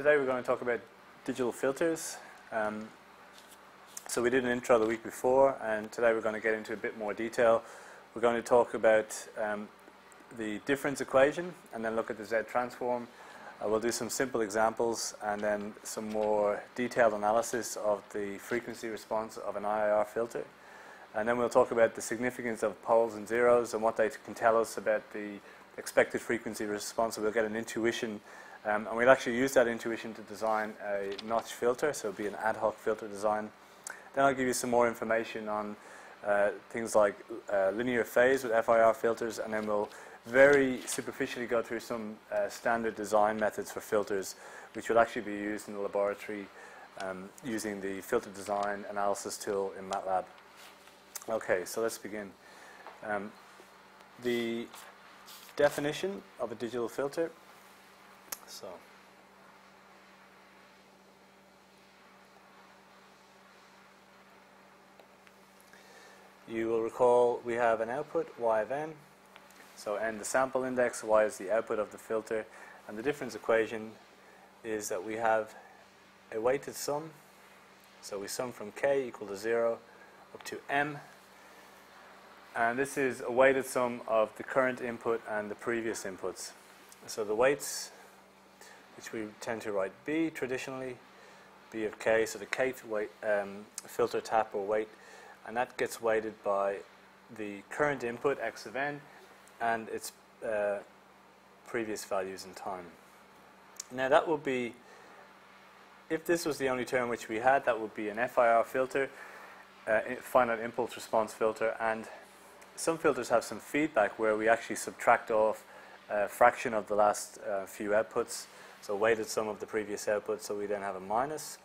today we're going to talk about digital filters. Um, so we did an intro the week before, and today we're going to get into a bit more detail. We're going to talk about um, the difference equation, and then look at the Z transform. Uh, we'll do some simple examples, and then some more detailed analysis of the frequency response of an IIR filter. And then we'll talk about the significance of poles and zeros and what they can tell us about the expected frequency response. So we'll get an intuition um, and we'll actually use that intuition to design a notch filter, so it'll be an ad hoc filter design. Then I'll give you some more information on uh, things like uh, linear phase with FIR filters, and then we'll very superficially go through some uh, standard design methods for filters, which will actually be used in the laboratory um, using the filter design analysis tool in MATLAB. Okay, so let's begin. Um, the definition of a digital filter so you will recall we have an output y of n. So n the sample index, y is the output of the filter, and the difference equation is that we have a weighted sum. So we sum from k equal to 0 up to m. And this is a weighted sum of the current input and the previous inputs. So the weights which we tend to write B traditionally, B of K, so the kth weight, um, filter tap or weight, and that gets weighted by the current input, x of n, and its uh, previous values in time. Now that would be, if this was the only term which we had, that would be an FIR filter, uh, finite impulse response filter, and some filters have some feedback where we actually subtract off a fraction of the last uh, few outputs so weighted sum of the previous output, so we then have a minus,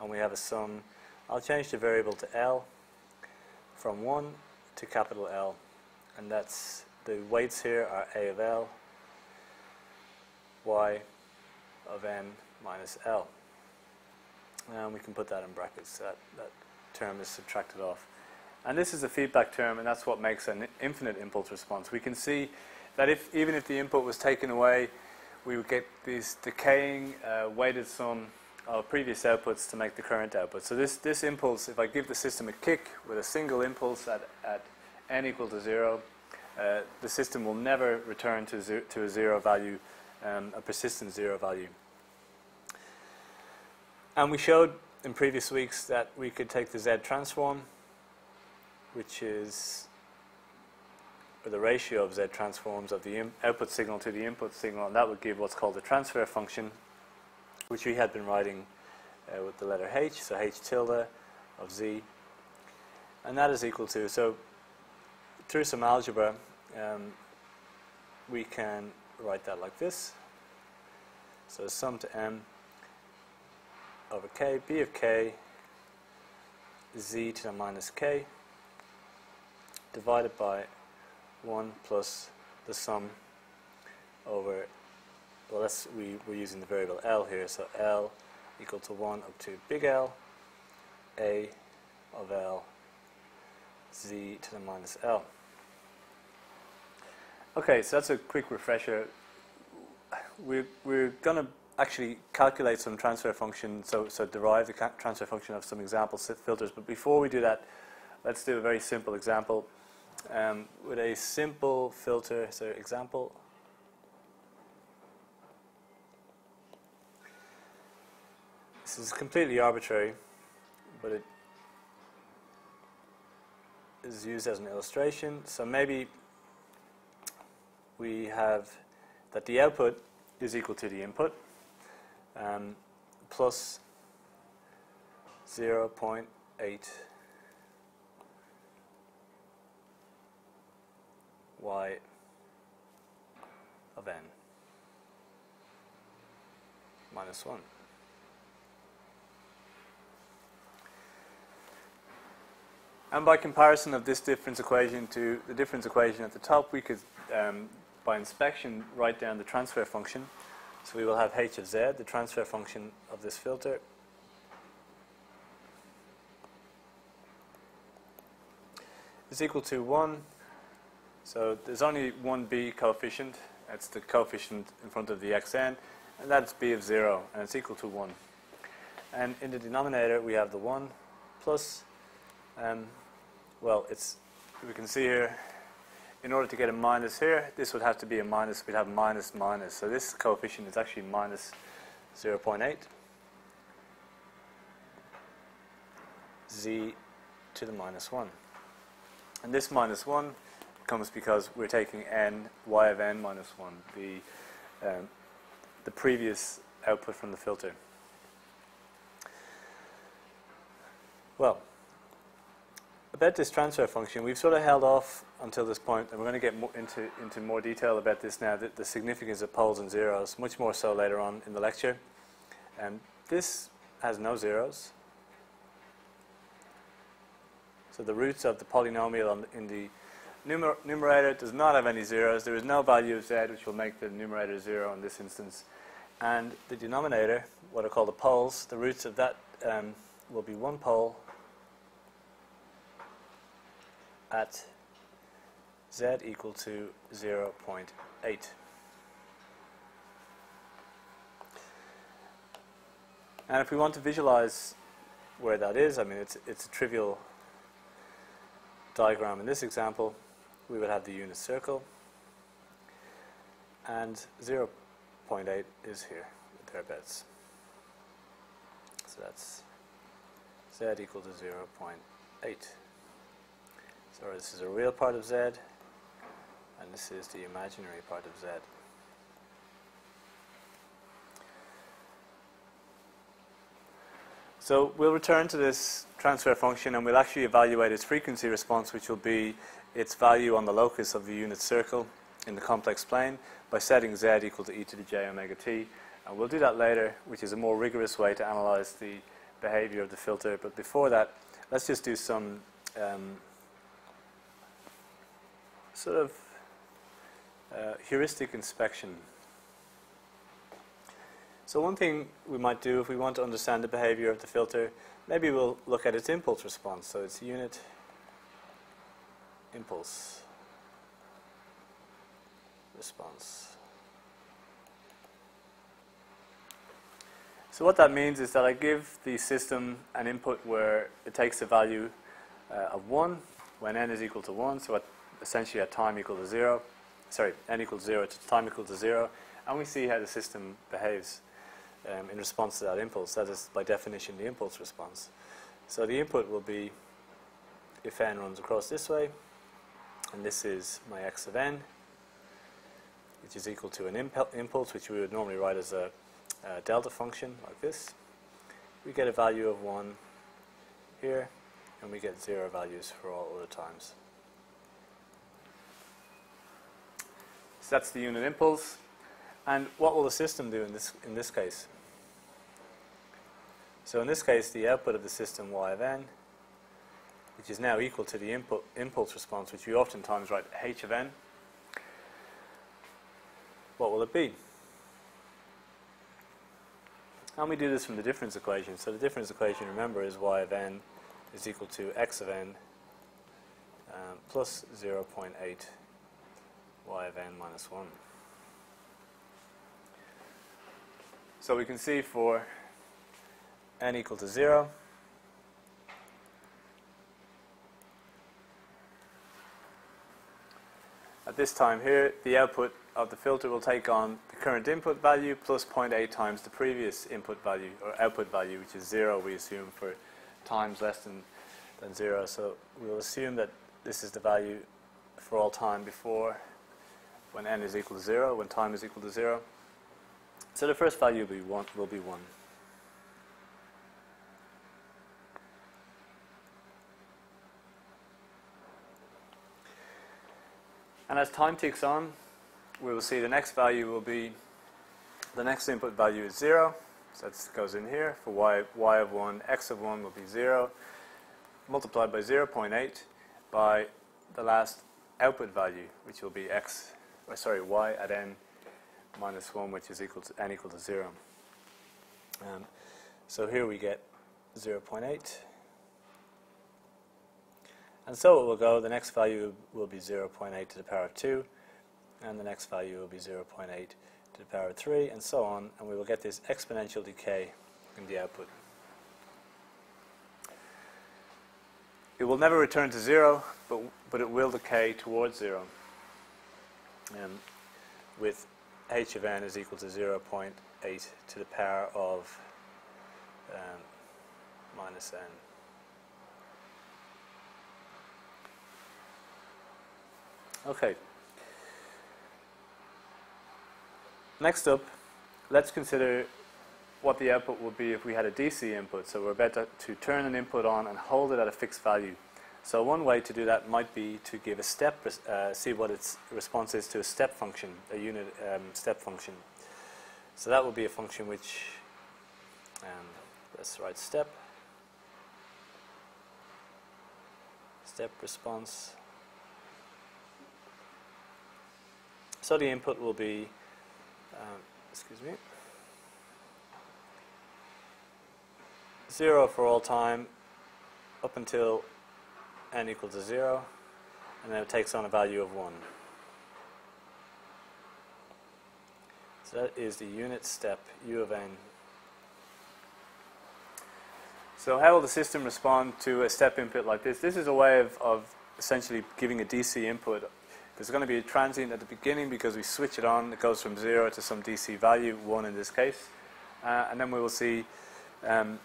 and we have a sum. I'll change the variable to L from 1 to capital L, and that's the weights here are A of L, Y of N minus L. And we can put that in brackets, that, that term is subtracted off. And this is a feedback term, and that's what makes an infinite impulse response. We can see that if even if the input was taken away, we would get these decaying uh, weighted sum of previous outputs to make the current output. So this, this impulse, if I give the system a kick with a single impulse at, at n equal to 0, uh, the system will never return to, zero, to a zero value, um, a persistent zero value. And we showed in previous weeks that we could take the Z transform, which is or the ratio of Z transforms of the output signal to the input signal, and that would give what's called the transfer function, which we had been writing uh, with the letter H, so H tilde of Z, and that is equal to, so through some algebra, um, we can write that like this. So sum to m over k, b of k, z to the minus k, divided by 1 plus the sum over, well, let's, we, we're using the variable L here, so L equal to 1 up to big L, A of L, Z to the minus L. Okay, so that's a quick refresher. We're, we're going to actually calculate some transfer function, so, so derive the transfer function of some example filters. But before we do that, let's do a very simple example um, with a simple filter. So example. This is completely arbitrary, but it is used as an illustration. So maybe we have that the output is equal to the input um, plus 0.8 y of n minus 1. And by comparison of this difference equation to the difference equation at the top, we could, um, by inspection, write down the transfer function. So we will have h of z, the transfer function of this filter, is equal to 1 so there's only one b coefficient. That's the coefficient in front of the xn. and that's b of 0, and it's equal to 1. And in the denominator, we have the 1 plus, um, well, it's, we can see here, in order to get a minus here, this would have to be a minus, we'd have minus minus. So this coefficient is actually minus 0.8. z to the minus 1. And this minus 1 comes because we're taking n, y of n minus 1, the, um, the previous output from the filter. Well, about this transfer function, we've sort of held off until this point, and we're going to get into, into more detail about this now, the, the, significance of poles and zeros, much more so later on in the lecture. And this has no zeros. So the roots of the polynomial in the numer numerator does not have any zeros. There is no value of z which will make the numerator zero in this instance. And the denominator, what are called the poles, the roots of that um, will be one pole at z equal to 0.8. And if we want to visualize where that is, I mean, it's, it's a trivial diagram in this example. We would have the unit circle, and 0.8 is here, thereabouts. So that's z equal to 0.8. So this is a real part of z, and this is the imaginary part of z. So we'll return to this transfer function and we'll actually evaluate its frequency response, which will be its value on the locus of the unit circle in the complex plane by setting z equal to e to the j omega t. And we'll do that later, which is a more rigorous way to analyze the behavior of the filter. But before that, let's just do some um, sort of uh, heuristic inspection. So one thing we might do if we want to understand the behavior of the filter, maybe we'll look at its impulse response. So it's unit impulse response. So what that means is that I give the system an input where it takes a value uh, of 1 when n is equal to 1, so at essentially at time equal to 0, sorry, n equals 0 to time equal to 0, and we see how the system behaves um, in response to that impulse. That is, by definition, the impulse response. So the input will be if n runs across this way, and this is my x of n, which is equal to an impulse, which we would normally write as a, a delta function, like this. We get a value of 1 here, and we get 0 values for all other times. So that's the unit impulse. And what will the system do in this, in this case? So in this case, the output of the system y of n, which is now equal to the input impulse response, which we oftentimes write h of n, what will it be? And we do this from the difference equation. So the difference equation, remember, is y of n is equal to x of n um, plus 0.8 y of n minus 1. So we can see for n equal to 0, at this time here, the output of the filter will take on the current input value plus 0.8 times the previous input value, or output value, which is 0, we assume, for times less than, than 0. So we'll assume that this is the value for all time before when n is equal to 0, when time is equal to 0. So the first value will be 1. Will be one. And as time ticks on, we will see the next value will be, the next input value is 0. So that goes in here. For y, y of 1, x of 1 will be 0, multiplied by 0.8 by the last output value, which will be x or uh, sorry, y at n minus 1, which is equal to n equal to 0. Um, so here we get 0.8. And so it will go, the next value will be 0.8 to the power of 2, and the next value will be 0.8 to the power of 3, and so on, and we will get this exponential decay in the output. It will never return to 0, but, but it will decay towards 0 um, with h of n is equal to 0.8 to the power of um, minus n. Okay. Next up, let's consider what the output would be if we had a DC input. So we're about to, to, turn an input on and hold it at a fixed value. So one way to do that might be to give a step, uh, see what its response is to a step function, a unit um, step function. So that would be a function which, um, let's write step, step response. So the input will be, um, excuse me, 0 for all time up until n equals to 0, and then it takes on a value of 1. So that is the unit step u of n. So how will the system respond to a step input like this? This is a way of, of essentially giving a DC input. There's going to be a transient at the beginning because we switch it on. It goes from 0 to some DC value, 1 in this case. Uh, and then we will see um,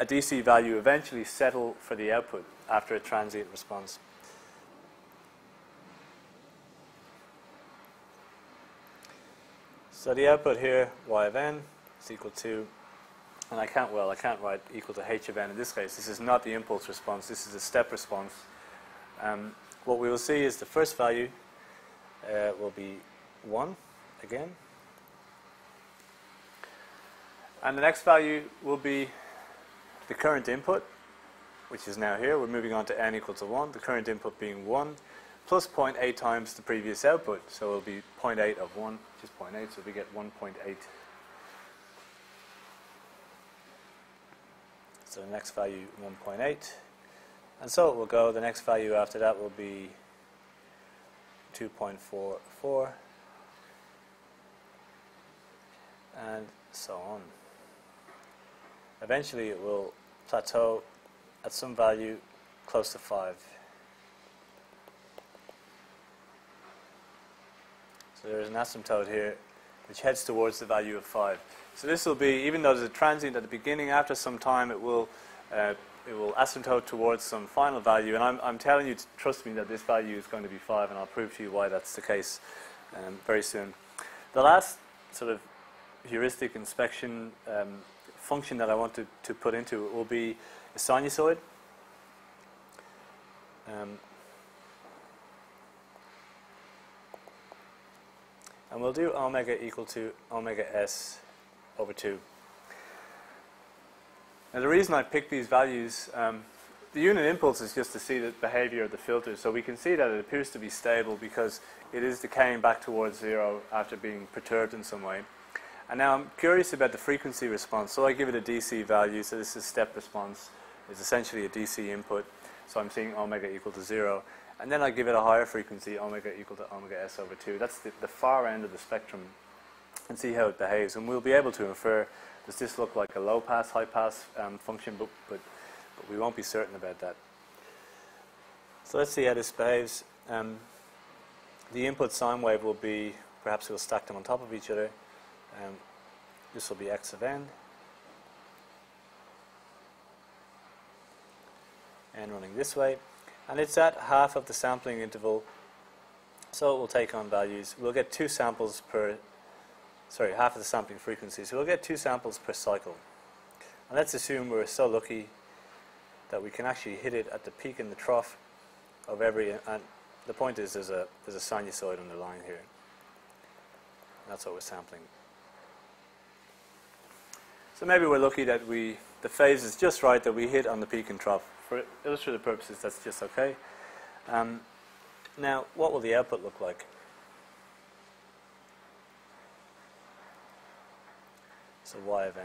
a DC value eventually settle for the output after a transient response. So the output here, y of n, is equal to, and I can't, well, I can't write equal to h of n in this case. This is not the impulse response. This is a step response. Um, what we will see is the first value uh, will be 1 again. And the next value will be the current input, which is now here, we're moving on to n equal to 1, the current input being 1, plus 0.8 times the previous output. So it'll be 0.8 of 1, which is 0.8, so we get 1.8. So the next value, 1.8. And so it will go. The next value after that will be 2.44. And so on. Eventually it will plateau at some value close to 5. So there's an asymptote here which heads towards the value of 5. So this will be, even though there's a transient at the beginning, after some time it will, uh, it will asymptote towards some final value. And I'm, I'm telling you trust me that this value is going to be 5, and I'll prove to you why that's the case um, very soon. The last sort of heuristic inspection um, function that I want to, to put into it will be a sinusoid. Um, and we'll do omega equal to omega s over 2. Now the reason I picked these values, um, the unit impulse is just to see the behavior of the filter. So we can see that it appears to be stable because it is decaying back towards zero after being perturbed in some way. And now I'm curious about the frequency response. So I give it a DC value. So this is step response. It's essentially a DC input. So I'm seeing omega equal to 0. And then I give it a higher frequency, omega equal to omega s over 2. That's the, the far end of the spectrum. And see how it behaves. And we'll be able to infer, does this look like a low pass, high pass um, function? But, but, but we won't be certain about that. So let's see how this behaves. Um, the input sine wave will be, perhaps we'll stack them on top of each other. Um, this will be x of n. n running this way. And it's at half of the sampling interval, so it will take on values. We'll get two samples per, sorry, half of the sampling frequency. So we'll get two samples per cycle. And let's assume we're so lucky that we can actually hit it at the peak and the trough of every, and the point is there's a, there's a sinusoid underlying here. That's what we're sampling. So maybe we're lucky that we, the phase is just right that we hit on the peak and trough. For illustrative purposes, that's just okay. Um, now, what will the output look like? So y of n.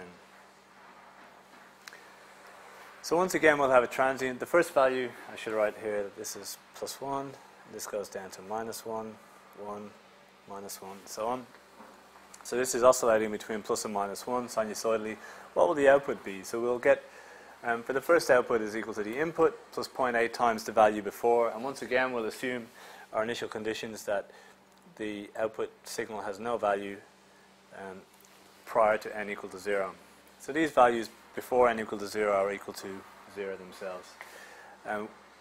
So once again, we'll have a transient. The first value, I should write here that this is plus 1. This goes down to minus 1, 1, minus 1, and so on. So this is oscillating between plus and minus 1 sinusoidally. What will the output be? So we'll get, um, for the first output is equal to the input plus 0.8 times the value before. And once again, we'll assume our initial conditions that the output signal has no value um, prior to n equal to 0. So these values before n equal to 0 are equal to 0 themselves.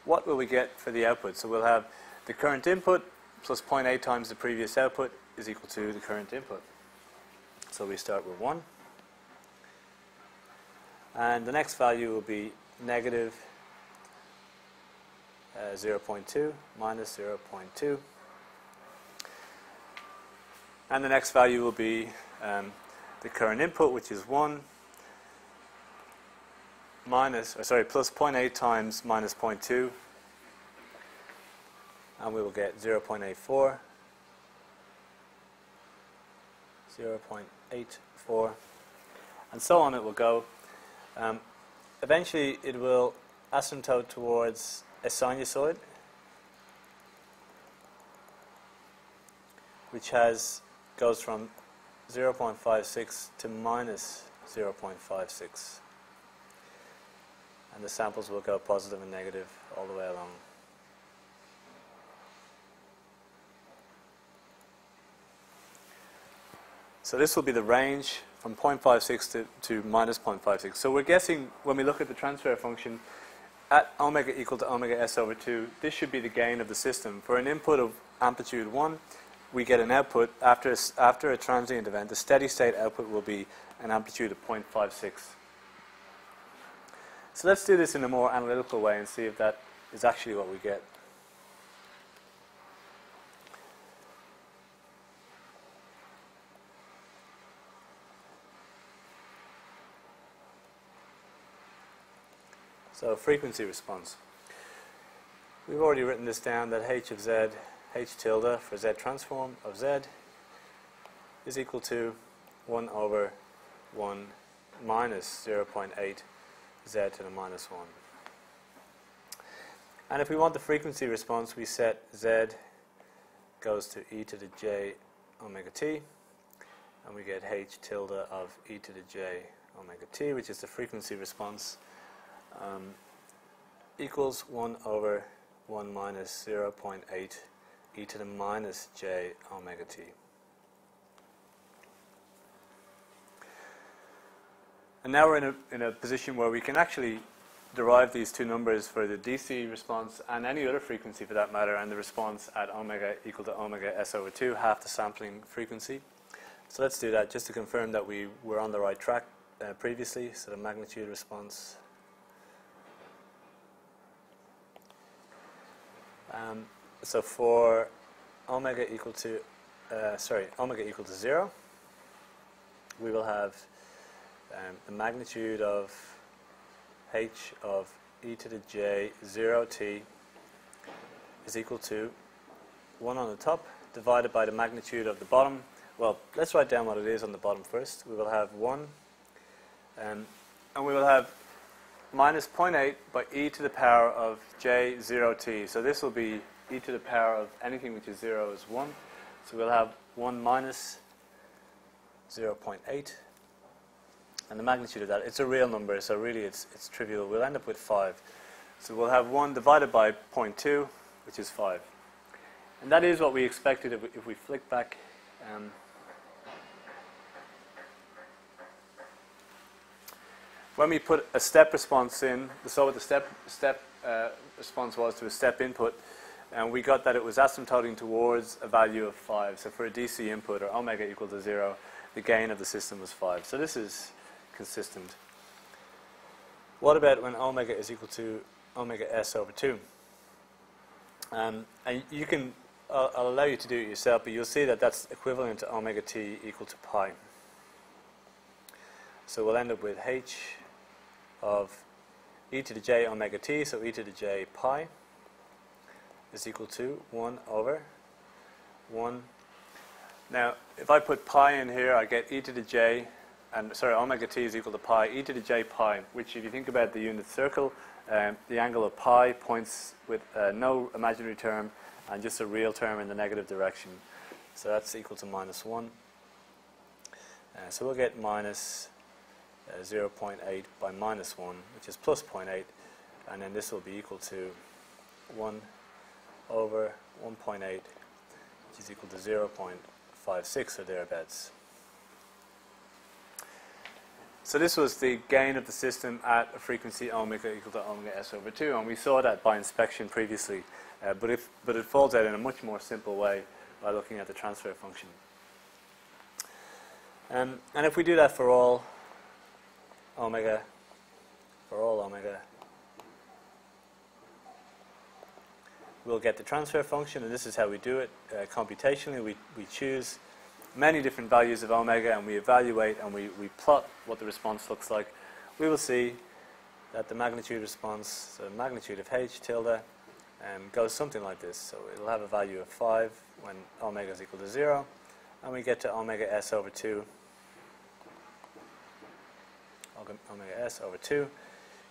What will we get for the output? So we'll have the current input plus 0.8 times the previous output is equal to the current input. So we start with 1. And the next value will be negative, uh, 0.2 minus 0.2. And the next value will be um, the current input, which is 1, minus, or sorry, plus 0.8 times minus 0.2, and we will get 0.84, 0.84, and so on it will go. Um, eventually it will asymptote towards a sinusoid, which has goes from 0.56 to minus 0.56. And the samples will go positive and negative all the way along. So this will be the range from 0.56 to, to minus 0.56. So we're guessing when we look at the transfer function at omega equal to omega s over 2, this should be the gain of the system. For an input of amplitude 1, we get an output after a, after a transient event. The steady state output will be an amplitude of 0.56. So let's do this in a more analytical way and see if that is actually what we get. So frequency response. We've already written this down that h of z h tilde for z transform of z is equal to 1 over 1 minus 0.8 z to the minus 1. And if we want the frequency response, we set z goes to e to the j omega t, and we get h tilde of e to the j omega t, which is the frequency response, um, equals 1 over 1 minus 0.8 e to the minus j omega t. And now we're in a, in a position where we can actually derive these two numbers for the DC response and any other frequency for that matter, and the response at omega equal to omega s over 2, half the sampling frequency. So let's do that just to confirm that we were on the right track uh, previously. So the magnitude response. Um, so for omega equal to, uh, sorry, omega equal to 0, we will have um, the magnitude of h of e to the j 0t is equal to 1 on the top divided by the magnitude of the bottom. Well, let's write down what it is on the bottom first. We will have 1, um, and we will have minus 0.8 by e to the power of j 0t. So this will be e to the power of anything which is 0 is 1. So we'll have 1 minus 0.8. And the magnitude of that, it's a real number, so really it's, it's trivial. We'll end up with 5. So we'll have 1 divided by 0.2, which is 5. And that is what we expected if we, if we flick back. Um, when we put a step response in, so what the step, step uh, response was to a step input, and we got that it was asymptoting towards a value of 5. So for a DC input, or omega equal to 0, the gain of the system was 5. So this is consistent. What about when omega is equal to omega s over 2? Um, and you can, I'll, I'll allow you to do it yourself, but you'll see that that's equivalent to omega t equal to pi. So we'll end up with h of e to the j omega t, so e to the j pi is equal to 1 over 1. Now, if I put pi in here, I get e to the j, and sorry, omega t is equal to pi, e to the j pi, which if you think about the unit circle, um, the angle of pi points with uh, no imaginary term and just a real term in the negative direction. So that's equal to minus 1. Uh, so we'll get minus uh, 0.8 by minus 1, which is plus 0.8, and then this will be equal to 1 over 1.8, which is equal to 0.56 or thereabouts. So this was the gain of the system at a frequency omega equal to omega s over 2, and we saw that by inspection previously, uh, but, if, but it falls out in a much more simple way by looking at the transfer function. Um, and if we do that for all omega, for all omega, we'll get the transfer function, and this is how we do it uh, computationally. We, we choose many different values of omega and we evaluate and we, we plot what the response looks like. We will see that the magnitude response, the magnitude of h tilde, um, goes something like this. So it'll have a value of 5 when omega is equal to 0, and we get to omega s over 2, omega s over 2.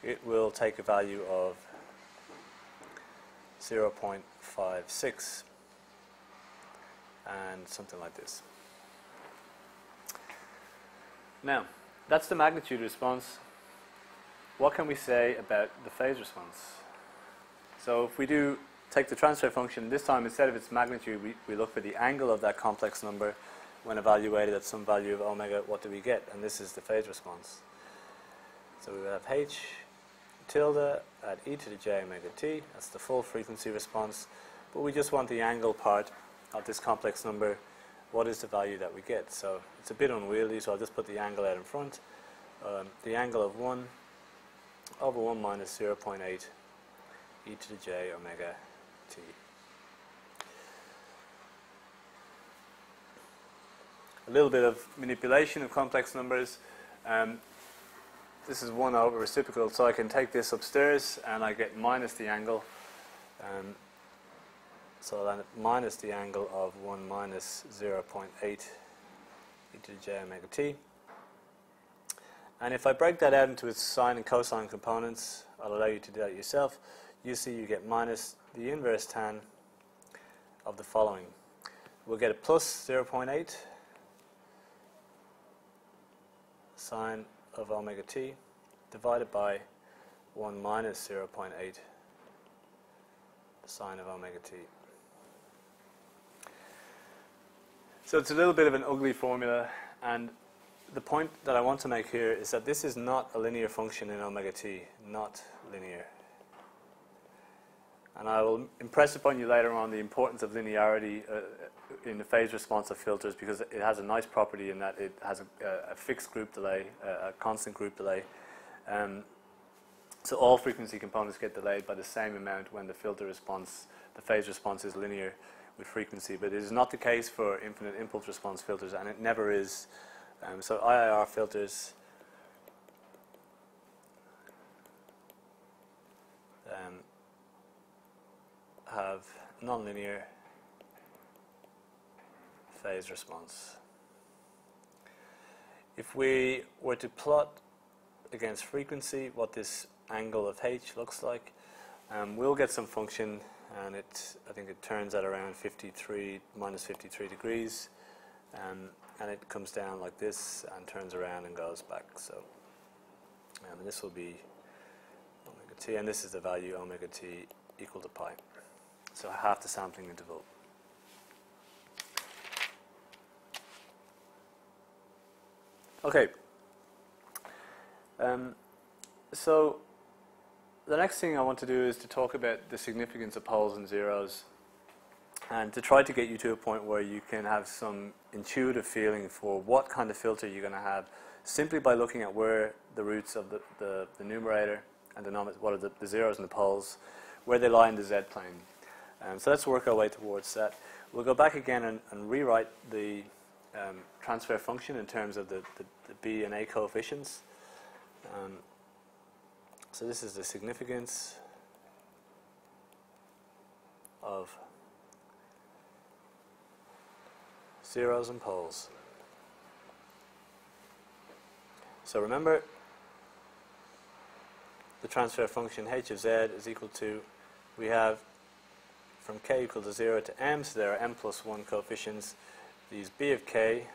It will take a value of 0.56 and something like this. Now, that's the magnitude response. What can we say about the phase response? So if we do take the transfer function, this time instead of its magnitude, we, we look for the angle of that complex number when evaluated at some value of omega, what do we get? And this is the phase response. So we have h tilde at e to the j omega t. That's the full frequency response. But we just want the angle part of this complex number. What is the value that we get? So it's a bit unwieldy, so I'll just put the angle out in front. Um, the angle of 1 over 1 minus 0.8 e to the j omega t. A little bit of manipulation of complex numbers. Um, this is 1 over reciprocal, so I can take this upstairs and I get minus the angle. Um, so then minus the angle of 1 minus 0.8 e to the j omega t. And if I break that out into its sine and cosine components, I'll allow you to do that yourself, you see you get minus the inverse tan of the following. We'll get a plus 0.8 sine of omega t divided by 1 minus 0.8 sine of omega t. So it's a little bit of an ugly formula, and the point that I want to make here is that this is not a linear function in omega t, not linear. And I will impress upon you later on the importance of linearity uh, in the phase response of filters because it has a nice property in that it has a, a fixed group delay, a, a constant group delay. Um, so all frequency components get delayed by the same amount when the filter response, the phase response is linear with frequency, but it is not the case for infinite impulse response filters, and it never is. Um, so IIR filters have nonlinear phase response. If we were to plot against frequency what this angle of h looks like, um, we'll get some function and it, I think it turns at around 53, minus 53 degrees, um, and it comes down like this and turns around and goes back. So um, this will be omega t, and this is the value omega t equal to pi. So half the sampling interval. Okay. Um, so the next thing I want to do is to talk about the significance of poles and zeros and to try to get you to a point where you can have some intuitive feeling for what kind of filter you're going to have simply by looking at where the roots of the, the, the numerator and the what are the, the, zeros and the poles, where they lie in the z-plane. Um, so let's work our way towards that. We'll go back again and, and rewrite the um, transfer function in terms of the, the, the b and a coefficients. Um, so this is the significance of zeros and poles. So remember, the transfer function h of z is equal to, we have from k equal to 0 to m, so there are m plus 1 coefficients. These b of k,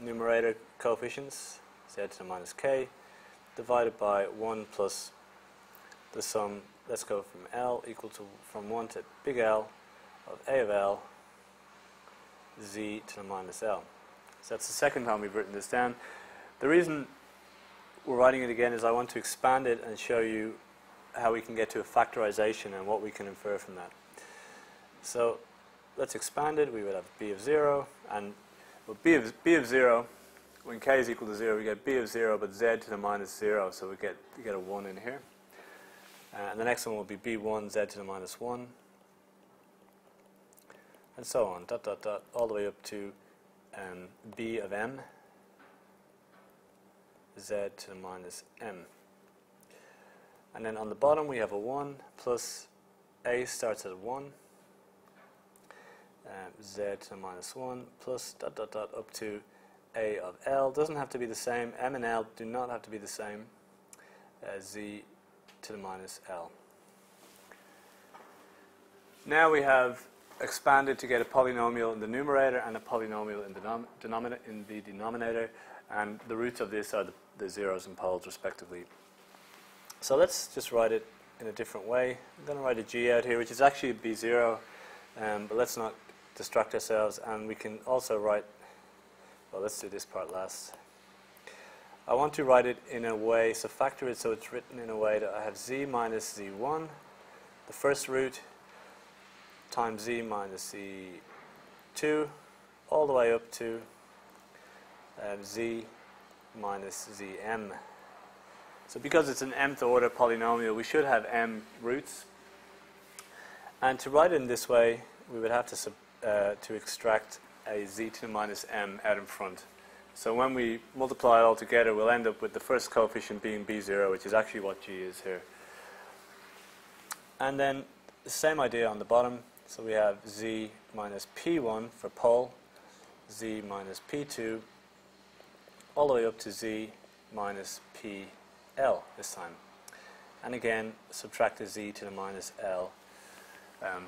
numerator coefficients, z to the minus k, divided by 1 plus the sum, let's go from L equal to, from 1 to big L of A of L, z to the minus L. So that's the second time we've written this down. The reason we're writing it again is I want to expand it and show you how we can get to a factorization and what we can infer from that. So let's expand it. We would have b of 0, and well, b, of, b of 0, when k is equal to 0, we get b of 0, but z to the minus 0, so we get, we get a 1 in here. Uh, and the next one will be b1, z to the minus 1, and so on, dot, dot, dot, all the way up to um, b of m, z to the minus m. And then on the bottom we have a 1 plus a starts at 1, um, z to the minus 1 plus dot dot dot up to a of l. Doesn't have to be the same. m and l do not have to be the same as z to the minus l. Now we have expanded to get a polynomial in the numerator and a polynomial in the, denom in the denominator, and the roots of this are the, the zeros and poles respectively. So let's just write it in a different way. I'm going to write a g out here, which is actually a b0, um, but let's not distract ourselves. And we can also write, well, let's do this part last. I want to write it in a way, so factor it so it's written in a way that I have z minus z1, the first root, times z minus z2, all the way up to um, z minus zm. So because it's an mth order polynomial, we should have m roots. And to write it in this way, we would have to, sub, uh, to extract a z to the minus m out in front. So when we multiply it all together, we'll end up with the first coefficient being b0, which is actually what g is here. And then the same idea on the bottom. So we have z minus p1 for pole, z minus p2, all the way up to z minus p L this time. And again, subtract a z to the minus L. Um,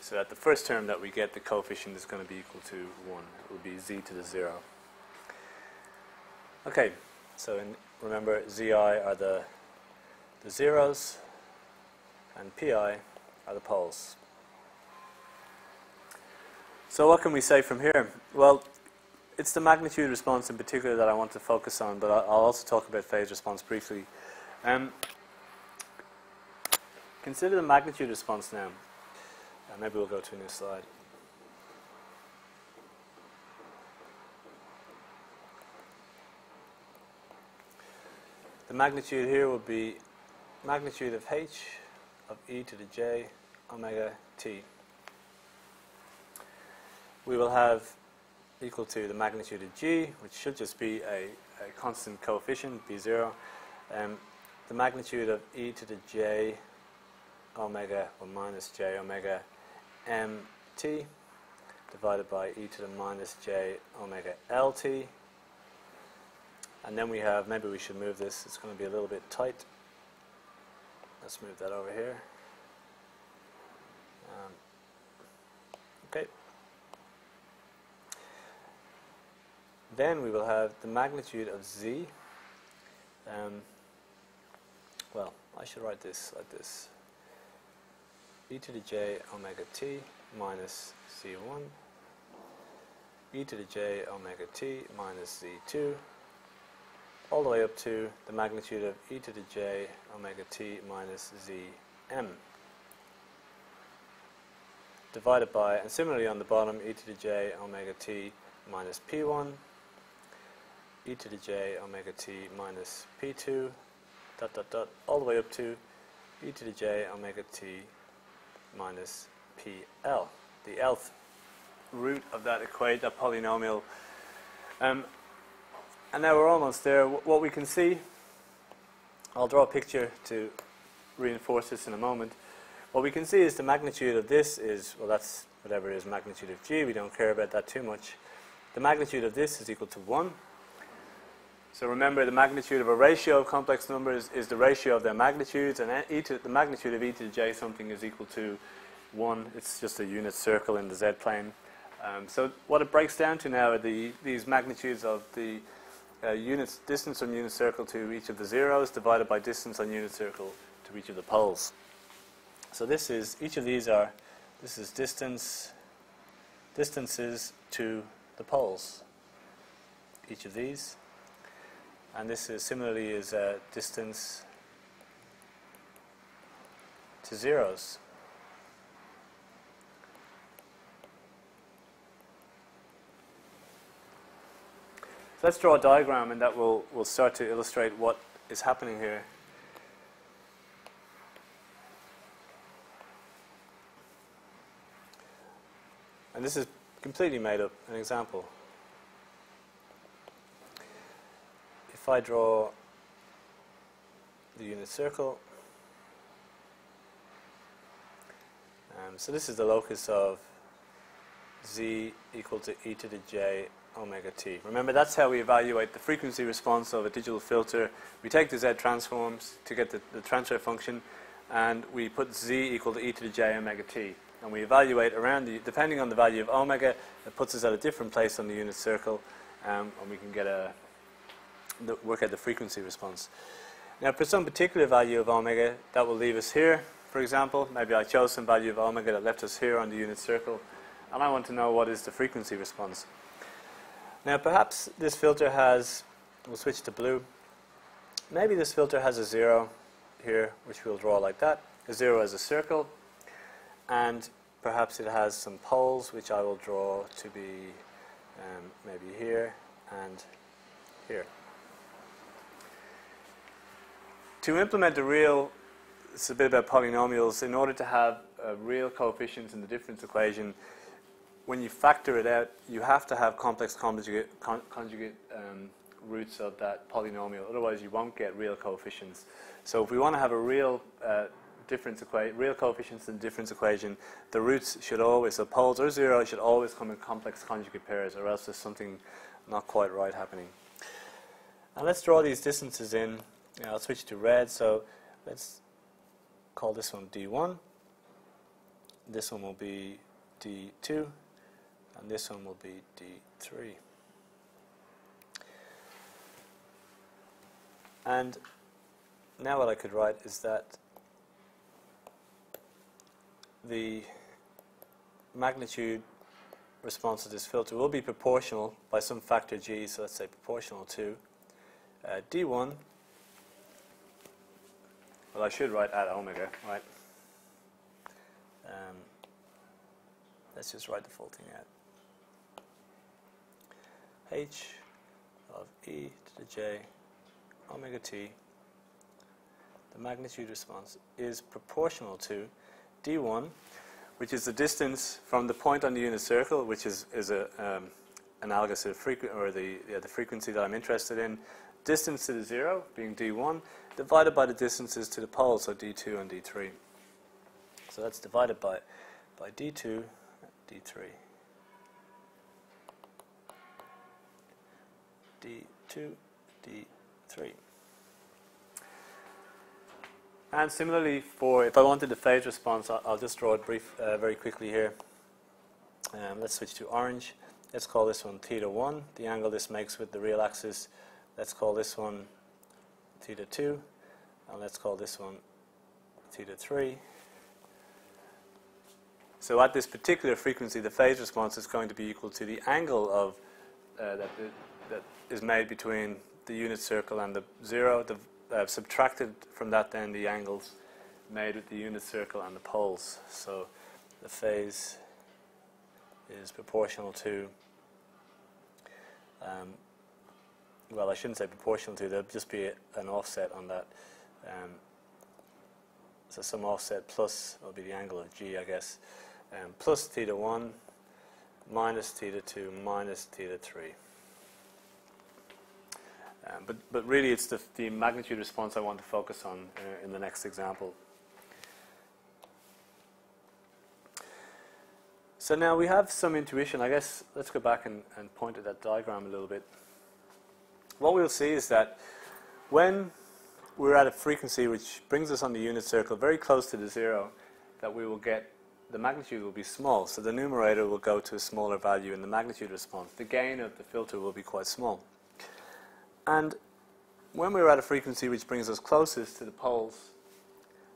so that the first term that we get, the coefficient is going to be equal to 1. It will be z to the 0. Okay, so in, remember zi are the, the zeros and pi are the poles. So what can we say from here? Well, it's the magnitude response in particular that I want to focus on, but I'll also talk about phase response briefly. Um, consider the magnitude response now. Maybe we'll go to a new slide. The magnitude here will be magnitude of h of e to the j omega t. We will have equal to the magnitude of g, which should just be a, a constant coefficient, b0, um, the magnitude of e to the j omega or minus j omega mt divided by e to the minus j omega lt. And then we have, maybe we should move this, it's going to be a little bit tight. Let's move that over here. Um, okay. Then we will have the magnitude of z. Um, well, I should write this like this. E to the j omega t minus z1 e to the j omega t minus z2 all the way up to the magnitude of e to the j omega t minus zm divided by, and similarly on the bottom, e to the j omega t minus p1 e to the j omega t minus p2 dot dot dot. All the way up to e to the j omega t minus pl, the lth root of that equation, that polynomial. Um, and now we're almost there. What we can see, I'll draw a picture to reinforce this in a moment. What we can see is the magnitude of this is, well, that's whatever is magnitude of g. We don't care about that too much. The magnitude of this is equal to 1. So remember, the magnitude of a ratio of complex numbers is the ratio of their magnitudes, and e to, the magnitude of e to the j something is equal to 1. It's just a unit circle in the z-plane. Um, so what it breaks down to now are the, these magnitudes of the uh, units, distance from unit circle to each of the zeros divided by distance on unit circle to each of the poles. So this is, each of these are, this is distance, distances to the poles, each of these. And this is similarly is a distance to zeros. So let's draw a diagram and that will, will start to illustrate what is happening here. And this is completely made up, an example. I draw the unit circle, um, so this is the locus of z equal to e to the j omega t. Remember, that's how we evaluate the frequency response of a digital filter. We take the z transforms to get the, the transfer function, and we put z equal to e to the j omega t. And we evaluate around the, depending on the value of omega, it puts us at a different place on the unit circle, um, and we can get a, the, work out the frequency response. Now, for some particular value of omega, that will leave us here, for example. Maybe I chose some value of omega that left us here on the unit circle, and I want to know what is the frequency response. Now perhaps this filter has, we'll switch to blue, maybe this filter has a zero here, which we'll draw like that, a zero as a circle, and perhaps it has some poles, which I will draw to be um, maybe here and here. To implement a real, it's a bit about polynomials, in order to have real coefficients in the difference equation, when you factor it out, you have to have complex conjugate, con conjugate um, roots of that polynomial. Otherwise, you won't get real coefficients. So if we want to have a real uh, difference equation, real coefficients in the difference equation, the roots should always, so poles or zero, should always come in complex conjugate pairs, or else there's something not quite right happening. And let's draw these distances in. I'll switch to red. So let's call this one D1. This one will be D2 and this one will be D3. And now what I could write is that the magnitude response to this filter will be proportional by some factor g, so let's say proportional to uh, d1. Well, I should write at omega, right? Um, let's just write the full thing out. H of e to the j omega t, the magnitude response is proportional to d1, which is the distance from the point on the unit circle, which is, is a, um, analogous to the, frequ- or the, yeah, the frequency that I'm interested in, distance to the zero, being d1, divided by the distances to the poles, so d2 and d3. So that's divided by, by d2, d3. D2, D3. And similarly, for if I wanted the phase response, I'll, I'll just draw it brief, uh, very quickly here. Um, let's switch to orange. Let's call this one theta 1, the angle this makes with the real axis. Let's call this one theta 2, and let's call this one theta 3. So at this particular frequency, the phase response is going to be equal to the angle of uh, that the, that is made between the unit circle and the zero. The, I've subtracted from that then the angles made with the unit circle and the poles. So the phase is proportional to, um, well, I shouldn't say proportional to, there'll just be a, an offset on that. Um, so some offset plus will be the angle of g, I guess, um, plus theta 1 minus theta 2 minus theta 3. Um, but, but really, it's the, the magnitude response I want to focus on uh, in the next example. So now we have some intuition. I guess let's go back and, and point at that diagram a little bit. What we'll see is that when we're at a frequency which brings us on the unit circle very close to the zero, that we will get the magnitude will be small. So the numerator will go to a smaller value in the magnitude response. The gain of the filter will be quite small. And when we're at a frequency which brings us closest to the poles,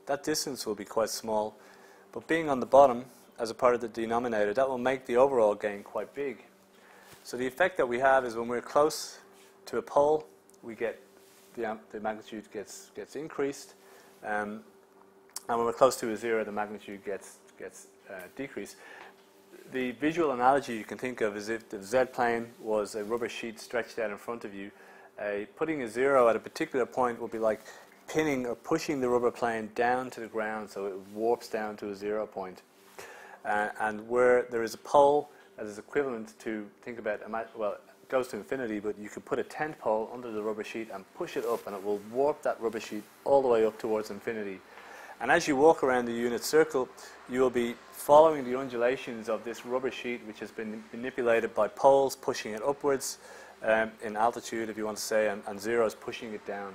that distance will be quite small. But being on the bottom, as a part of the denominator, that will make the overall gain quite big. So the effect that we have is when we're close to a pole, we get the, the magnitude gets, gets increased. Um, and when we're close to a zero, the magnitude gets, gets uh, decreased. The visual analogy you can think of is if the z-plane was a rubber sheet stretched out in front of you, uh, putting a zero at a particular point would be like pinning or pushing the rubber plane down to the ground so it warps down to a zero point. Uh, and where there is a pole that is equivalent to, think about, well, goes to infinity, but you could put a tent pole under the rubber sheet and push it up and it will warp that rubber sheet all the way up towards infinity. And as you walk around the unit circle, you will be following the undulations of this rubber sheet, which has been manipulated by poles pushing it upwards um, in altitude, if you want to say, and, and zeros pushing it down.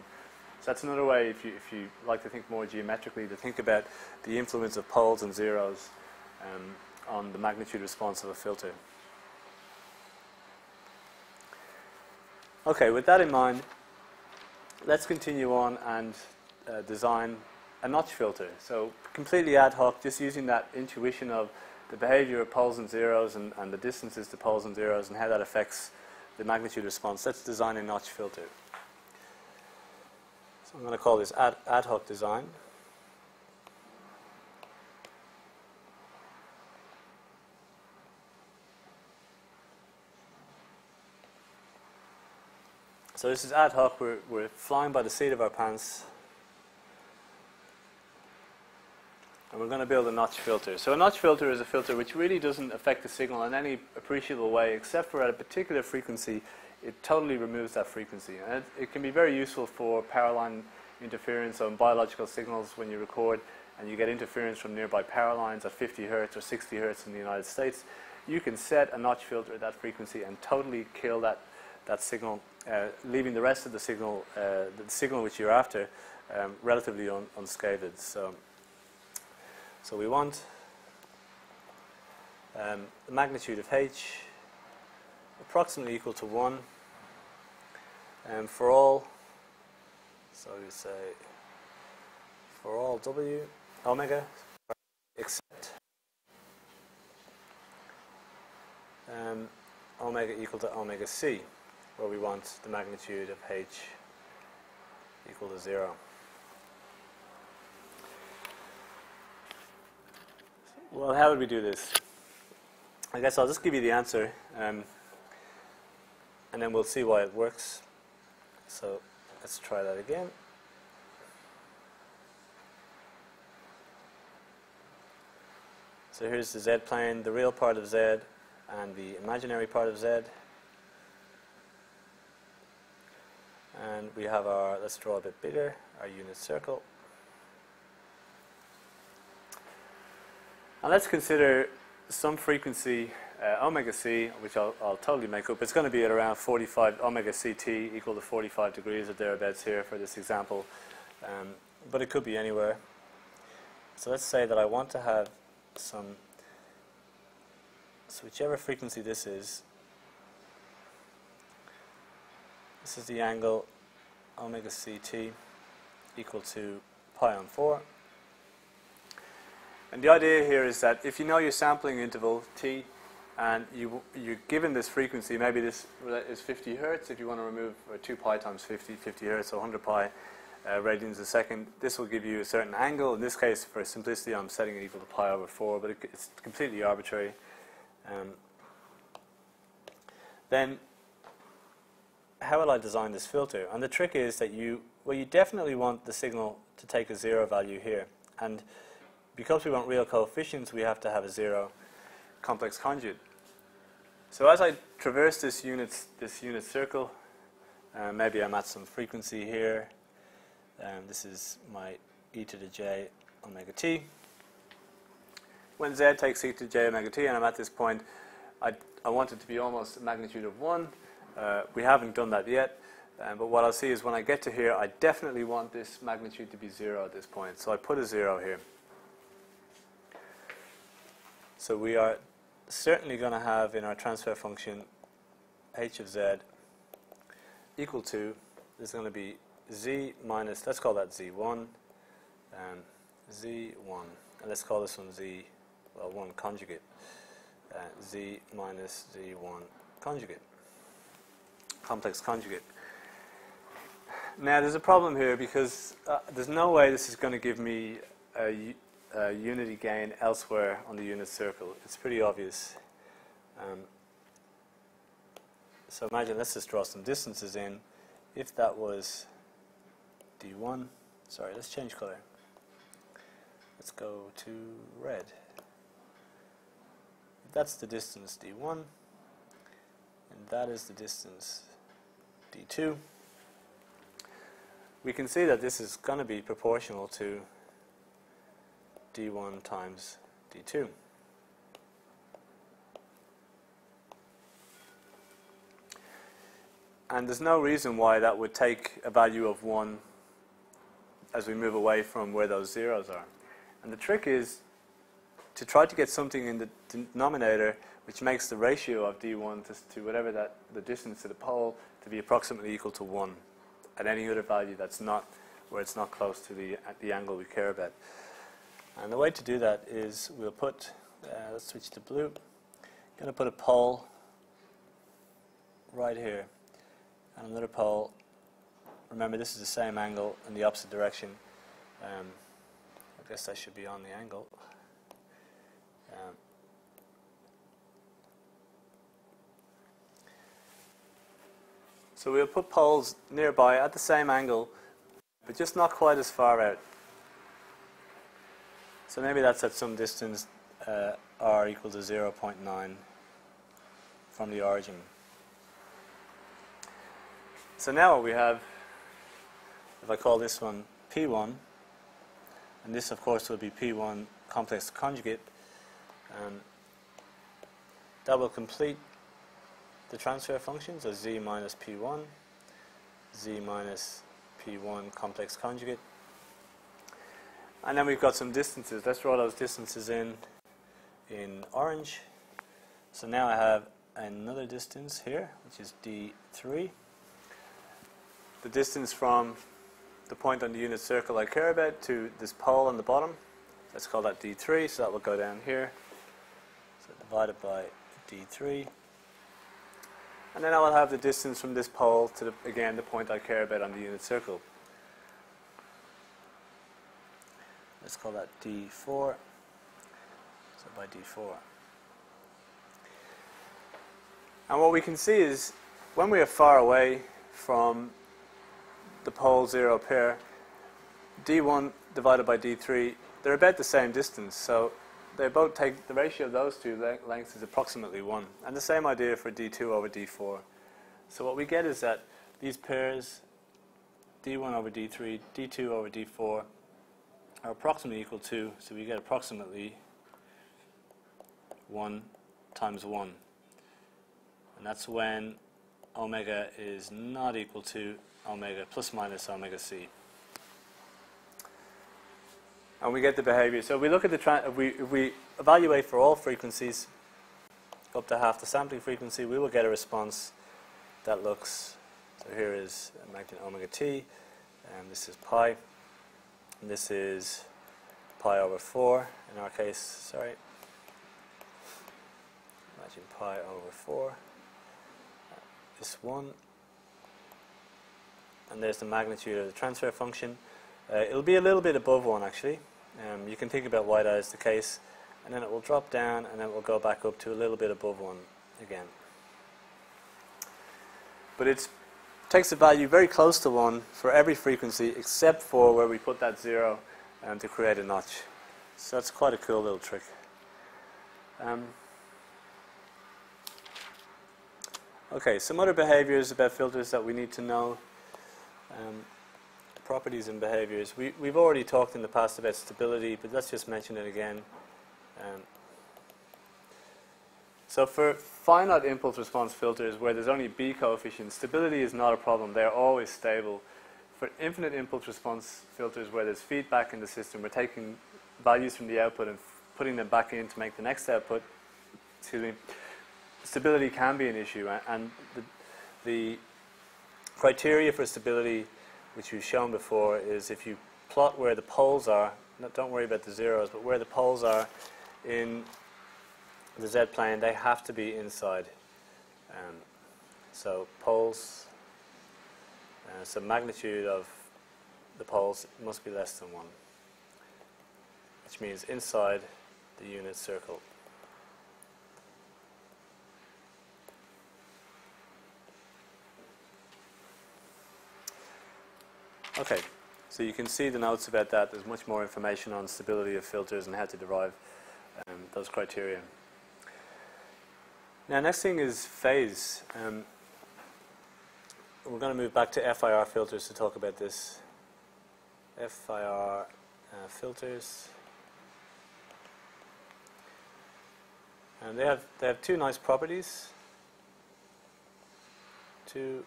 So that's another way, if you, if you like to think more geometrically, to think about the influence of poles and zeros um, on the magnitude response of a filter. Okay, with that in mind, let's continue on and uh, design a notch filter. So completely ad hoc, just using that intuition of the behavior of poles and zeros and, and the distances to poles and zeros and how that affects the magnitude response. Let's design a notch filter. So I'm going to call this ad, ad hoc design. So this is ad hoc. We're, we're flying by the seat of our pants. And we're going to build a notch filter. So a notch filter is a filter which really doesn't affect the signal in any appreciable way, except for at a particular frequency, it totally removes that frequency. And it, it can be very useful for power line interference on biological signals when you record and you get interference from nearby power lines at 50 hertz or 60 hertz in the United States. You can set a notch filter at that frequency and totally kill that, that signal, leaving the rest of the signal, uh, the signal which you're after, um, relatively un unscathed. So so we want um, the magnitude of h approximately equal to 1 and for all, so we say for all w omega except um, omega equal to omega c where we want the magnitude of h equal to 0. Well, how would we do this? I guess I'll just give you the answer, um, and then we'll see why it works. So let's try that again. So here's the z plane, the real part of z, and the imaginary part of z. And we have our, let's draw a bit bigger, our unit circle. Now let's consider some frequency uh, omega c, which I'll, I'll, totally make up. It's going to be at around 45 omega ct equal to 45 degrees or thereabouts here for this example, um, but it could be anywhere. So let's say that I want to have some, so whichever frequency this is, this is the angle omega ct equal to pi on 4. And the idea here is that if you know your sampling interval, t, and you, you're given this frequency, maybe this is 50 hertz, if you want to remove 2 pi times 50, 50 hertz, so 100 pi uh, radians a second, this will give you a certain angle. In this case, for simplicity, I'm setting it equal to pi over 4, but it, it's completely arbitrary. Um, then, how will I design this filter? And the trick is that you, well, you definitely want the signal to take a zero value here. And because we want real coefficients, we have to have a zero complex conjugate. So as I traverse this unit, this unit circle, uh, maybe I'm at some frequency here. Um, this is my e to the j omega t. When z takes e to the j omega t, and I'm at this point, I, I want it to be almost a magnitude of 1. Uh, we haven't done that yet. Um, but what I'll see is when I get to here, I definitely want this magnitude to be 0 at this point. So I put a 0 here. So we are certainly going to have in our transfer function h of z equal to, is going to be z minus, let's call that z1, um, z1, and let's call this one z, well, 1 conjugate, uh, z minus z1 conjugate, complex conjugate. Now, there's a problem here because uh, there's no way this is going to give me a, a, unity gain elsewhere on the unit circle. It's pretty obvious. Um, so imagine, let's just draw some distances in. If that was D1, sorry, let's change color. Let's go to red. That's the distance D1, and that is the distance D2. We can see that this is going to be proportional to D1 times D2. And there's no reason why that would take a value of 1 as we move away from where those zeros are. And the trick is to try to get something in the denominator which makes the ratio of d1 to, to whatever that the distance to the pole to be approximately equal to 1 at any other value that's not where it's not close to the, the angle we care about. And the way to do that is we'll put, uh, let's switch to blue, going to put a pole right here and another pole. Remember, this is the same angle in the opposite direction. Um, I guess that should be on the angle. Um, so we'll put poles nearby at the same angle, but just not quite as far out. So maybe that's at some distance uh, r equal to 0.9 from the origin. So now what we have, if I call this one P1, and this of course will be P1 complex conjugate, that will complete the transfer functions are z minus P1, z minus P1 complex conjugate. And then we've got some distances. Let's draw those distances in in orange. So now I have another distance here, which is D3 the distance from the point on the unit circle I care about to this pole on the bottom. Let's call that D3, so that will go down here. So divided by D3. And then I will have the distance from this pole to, the, again, the point I care about on the unit circle. Let's call that D4. So by D4. And what we can see is when we are far away from the pole zero pair, d1 divided by d3, they're about the same distance. So they both take, the ratio of those two lengths is approximately 1. And the same idea for d2 over d4. So what we get is that these pairs, d1 over d3, d2 over d4, are approximately equal to, so we get approximately 1 times 1. And that's when omega is not equal to omega plus minus omega c. And we get the behavior. So we look at the, we, we evaluate for all frequencies up to half the sampling frequency, we will get a response that looks, so here is imagine omega t, and this is pi, and this is pi over 4 in our case, sorry. Imagine pi over 4. This 1 and there's the magnitude of the transfer function. Uh, it'll be a little bit above 1 actually. Um, you can think about why that is the case, and then it will drop down and then it will go back up to a little bit above 1 again. But it takes a value very close to 1 for every frequency except for where we put that 0 um, to create a notch. So that's quite a cool little trick. Um, okay, some other behaviors about filters that we need to know. Um, properties and behaviors. We, we've already talked in the past about stability, but let's just mention it again. Um, so for finite impulse response filters where there's only B coefficients, stability is not a problem. They're always stable. For infinite impulse response filters where there's feedback in the system, we're taking values from the output and putting them back in to make the next output, excuse me, stability can be an issue. And the, the criteria for stability, which we've shown before, is if you plot where the poles are, don't worry about the zeros, but where the poles are in the z-plane, they have to be inside. Um, so poles, uh, so magnitude of the poles must be less than 1, which means inside the unit circle. Okay, so you can see the notes about that. There's much more information on stability of filters and how to derive um, those criteria. Now, next thing is phase. Um, we're going to move back to FIR filters to talk about this. FIR uh, filters. And they have, they have two nice properties. Two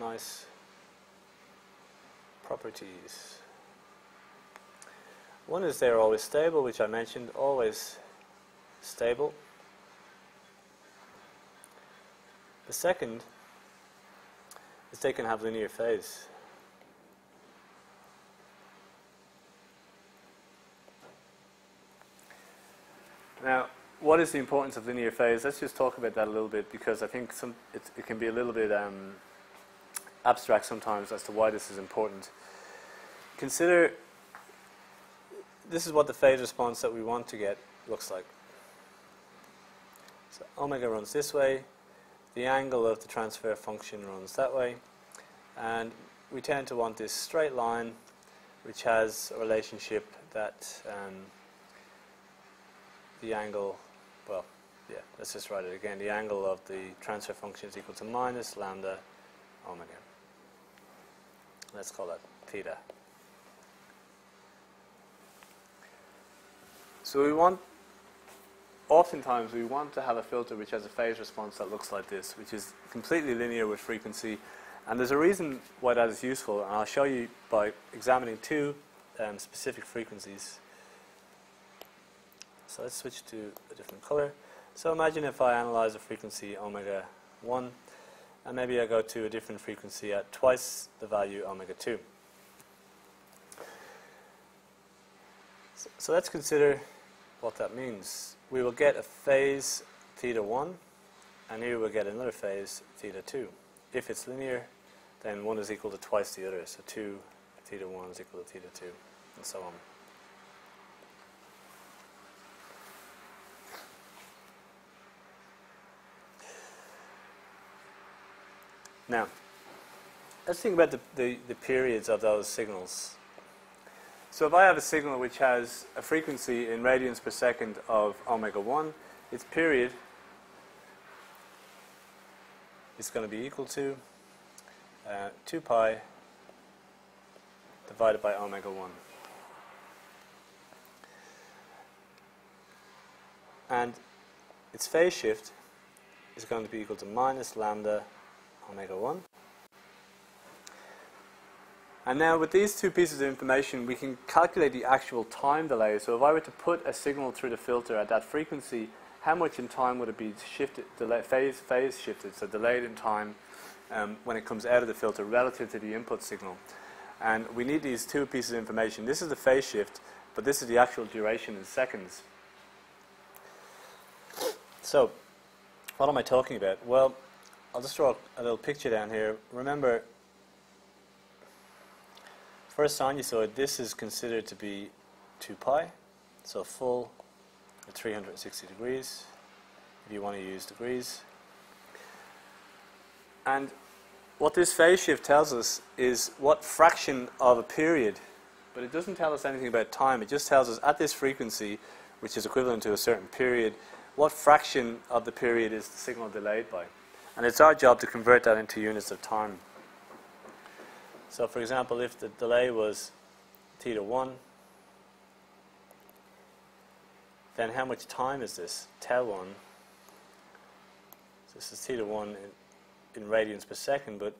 nice properties. One is they're always stable, which I mentioned, always stable. The second is they can have linear phase. Now, what is the importance of linear phase? Let's just talk about that a little bit because I think some, it, it can be a little bit um, abstract sometimes as to why this is important. Consider this is what the phase response that we want to get looks like. So omega runs this way, the angle of the transfer function runs that way, and we tend to want this straight line which has a relationship that um, the angle, well, yeah, let's just write it again. The angle of the transfer function is equal to minus lambda omega. Let's call that theta. So we want, oftentimes we want to have a filter which has a phase response that looks like this, which is completely linear with frequency. And there's a reason why that is useful, and I'll show you by examining two um, specific frequencies. So let's switch to a different color. So imagine if I analyze a frequency omega 1 and maybe I go to a different frequency at twice the value omega 2. So, so let's consider what that means. We will get a phase theta 1, and here we'll get another phase theta 2. If it's linear, then 1 is equal to twice the other, so 2 theta 1 is equal to theta 2, and so on. Now, let's think about the, the, the, periods of those signals. So if I have a signal which has a frequency in radians per second of omega 1, its period is going to be equal to uh, 2 pi divided by omega 1. And its phase shift is going to be equal to minus lambda omega 1. And now with these two pieces of information, we can calculate the actual time delay. So if I were to put a signal through the filter at that frequency, how much in time would it be shifted, delay, phase, phase shifted, so delayed in time um, when it comes out of the filter relative to the input signal. And we need these two pieces of information. This is the phase shift, but this is the actual duration in seconds. So, what am I talking about? Well, I'll just draw a little picture down here. Remember, for a sinusoid, this is considered to be 2 pi, so full at 360 degrees, if you want to use degrees. And what this phase shift tells us is what fraction of a period, but it doesn't tell us anything about time. It just tells us at this frequency, which is equivalent to a certain period, what fraction of the period is the signal delayed by. And it's our job to convert that into units of time. So for example, if the delay was theta 1, then how much time is this? Tau 1. So this is theta 1 in, in radians per second, but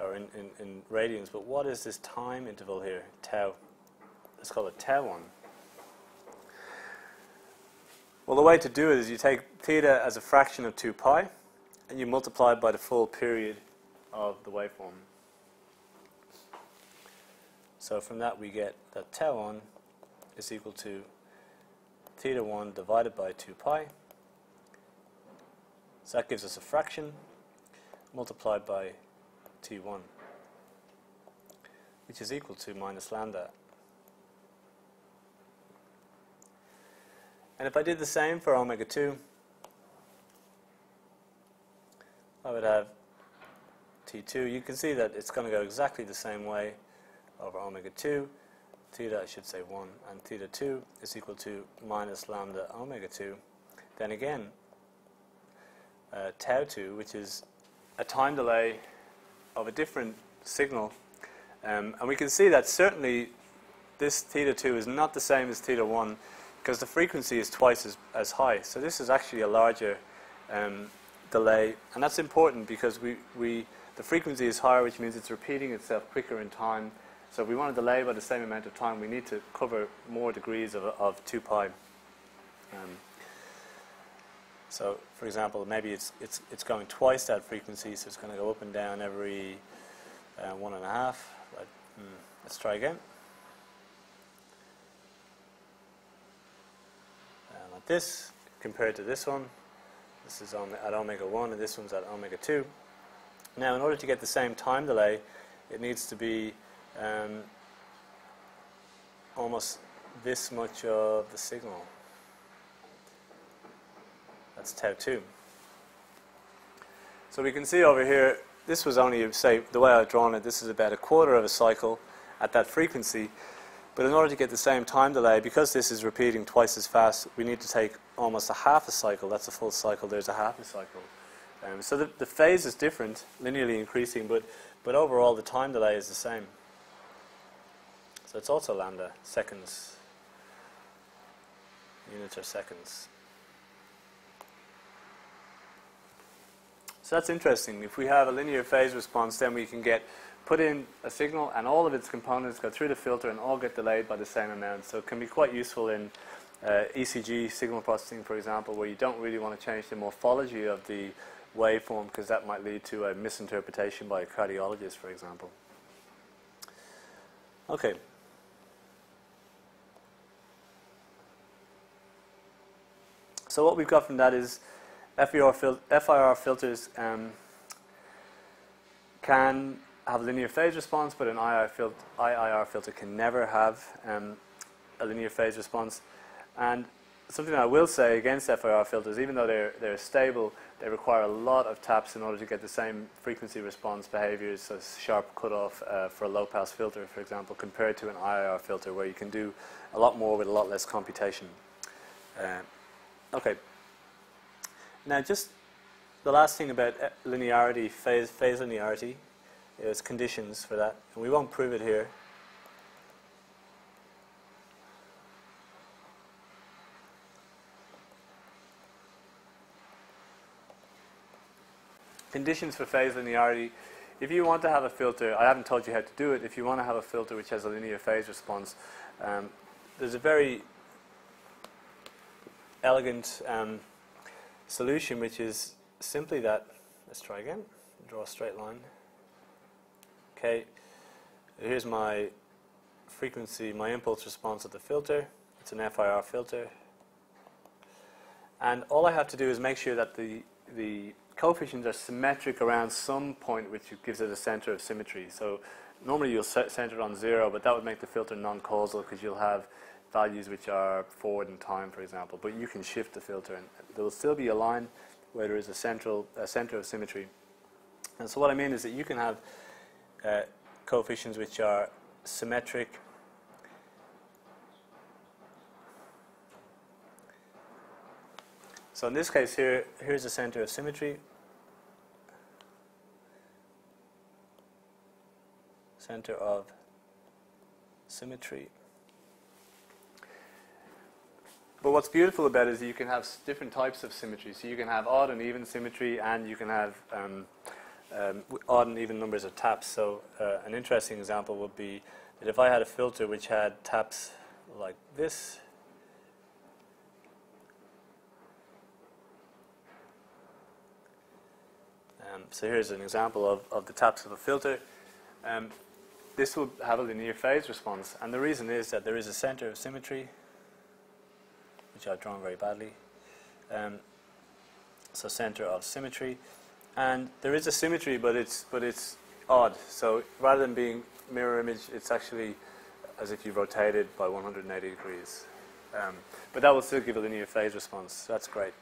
or in, in, in radians, but what is this time interval here? Tau. Let's call it tau 1. Well, the way to do it is you take theta as a fraction of 2 pi, you multiply by the full period of the waveform. So from that we get that tau 1 is equal to theta 1 divided by 2 pi. So that gives us a fraction multiplied by t1, which is equal to minus lambda. And if I did the same for omega 2, I would have T2. You can see that it's going to go exactly the same way over omega 2. Theta, I should say 1, and theta 2 is equal to minus lambda omega 2. Then again, uh, tau 2, which is a time delay of a different signal. Um, and we can see that certainly this theta 2 is not the same as theta 1 because the frequency is twice as, as high. So this is actually a larger um, delay. And that's important because we, we, the frequency is higher, which means it's repeating itself quicker in time. So if we want to delay by the same amount of time, we need to cover more degrees of, of 2 pi. Um, so, for example, maybe it's, it's, it's going twice that frequency, so it's going to go up and down every uh, one and a half. Hmm, let's try again. Uh, like this, compared to this one. This is at omega 1 and this one's at omega 2. Now, in order to get the same time delay, it needs to be um, almost this much of the signal. That's tau 2. So we can see over here, this was only, say, the way I've drawn it, this is about a quarter of a cycle at that frequency. But in order to get the same time delay, because this is repeating twice as fast, we need to take almost a half a cycle. That's a full cycle. There's a half a cycle. Um, so the, the phase is different, linearly increasing, but, but overall the time delay is the same. So it's also lambda, seconds. Units are seconds. So that's interesting. If we have a linear phase response, then we can get put in a signal and all of its components go through the filter and all get delayed by the same amount. So it can be quite useful in uh, ECG signal processing, for example, where you don't really want to change the morphology of the waveform because that might lead to a misinterpretation by a cardiologist, for example. Okay. So what we've got from that is FIR, fil FIR filters um, can have linear phase response, but an IIR, IIR filter can never have um, a linear phase response. And something I will say against FIR filters, even though they're, they're stable, they require a lot of taps in order to get the same frequency response behaviors as sharp cutoff uh, for a low pass filter, for example, compared to an IIR filter where you can do a lot more with a lot less computation. Uh, okay. Now, just the last thing about uh, linearity, phase, phase linearity, is conditions for that. And we won't prove it here. Conditions for phase linearity. If you want to have a filter, I haven't told you how to do it, if you want to have a filter which has a linear phase response, um, there's a very elegant um, solution, which is simply that, let's try again, draw a straight line. Okay, here's my frequency, my impulse response of the filter. It's an FIR filter. And all I have to do is make sure that the, the coefficients are symmetric around some point which gives it a center of symmetry. So normally you'll center it on zero, but that would make the filter non-causal because you'll have values which are forward in time, for example, but you can shift the filter and there will still be a line where there is a central a center of symmetry. And so what I mean is that you can have uh, coefficients which are symmetric So in this case here, here's the center of symmetry. Center of symmetry. But what's beautiful about it is you can have different types of symmetry. So you can have odd and even symmetry, and you can have um, um, odd and even numbers of taps. So uh, an interesting example would be that if I had a filter which had taps like this, um, so here's an example of, of the taps of a filter. Um, this will have a linear phase response, and the reason is that there is a center of symmetry, which I've drawn very badly. Um, so center of symmetry, and there is a symmetry, but it's but it's odd. So rather than being mirror image, it's actually as if you rotated by 180 degrees. Um, but that will still give a linear phase response. That's great.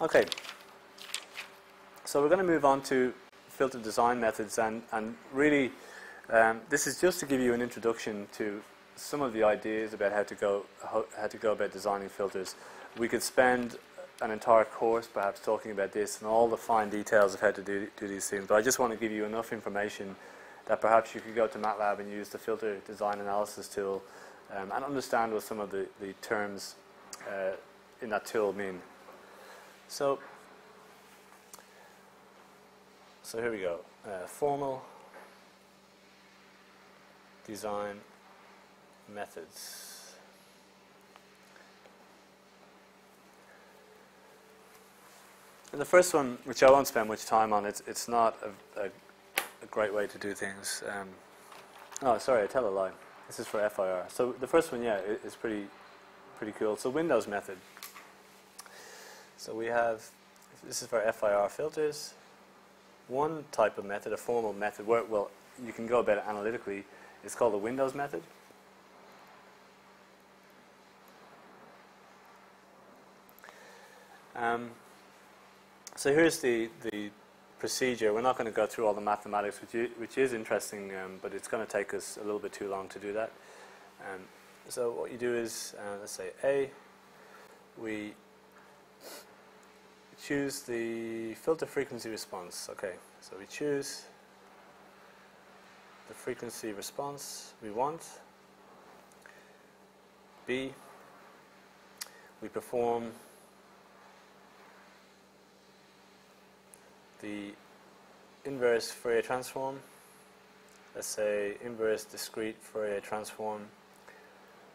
Okay. So we're going to move on to filter design methods, and, and really, um, this is just to give you an introduction to some of the ideas about how to go how to go about designing filters. We could spend an entire course perhaps talking about this and all the fine details of how to do, do these things, but I just want to give you enough information that perhaps you could go to MATLAB and use the filter design analysis tool um, and understand what some of the, the terms uh, in that tool mean. So, so here we go. Uh, formal design methods. And the first one, which I won't spend much time on, it's, it's not a, a, a great way to do things. Um, oh, sorry, I tell a lie. This is for FIR. So the first one, yeah, is pretty, pretty cool. So Windows method. So we have, this is for FIR filters. One type of method, a formal method, where, well, you can go about it analytically, is called the Windows method. Um, so here's the, the procedure. We're not going to go through all the mathematics, which, which is interesting, um, but it's going to take us a little bit too long to do that. Um, so what you do is, uh, let's say A, we choose the filter frequency response. Okay, so we choose the frequency response we want. B, we perform the inverse Fourier transform, let's say inverse discrete Fourier transform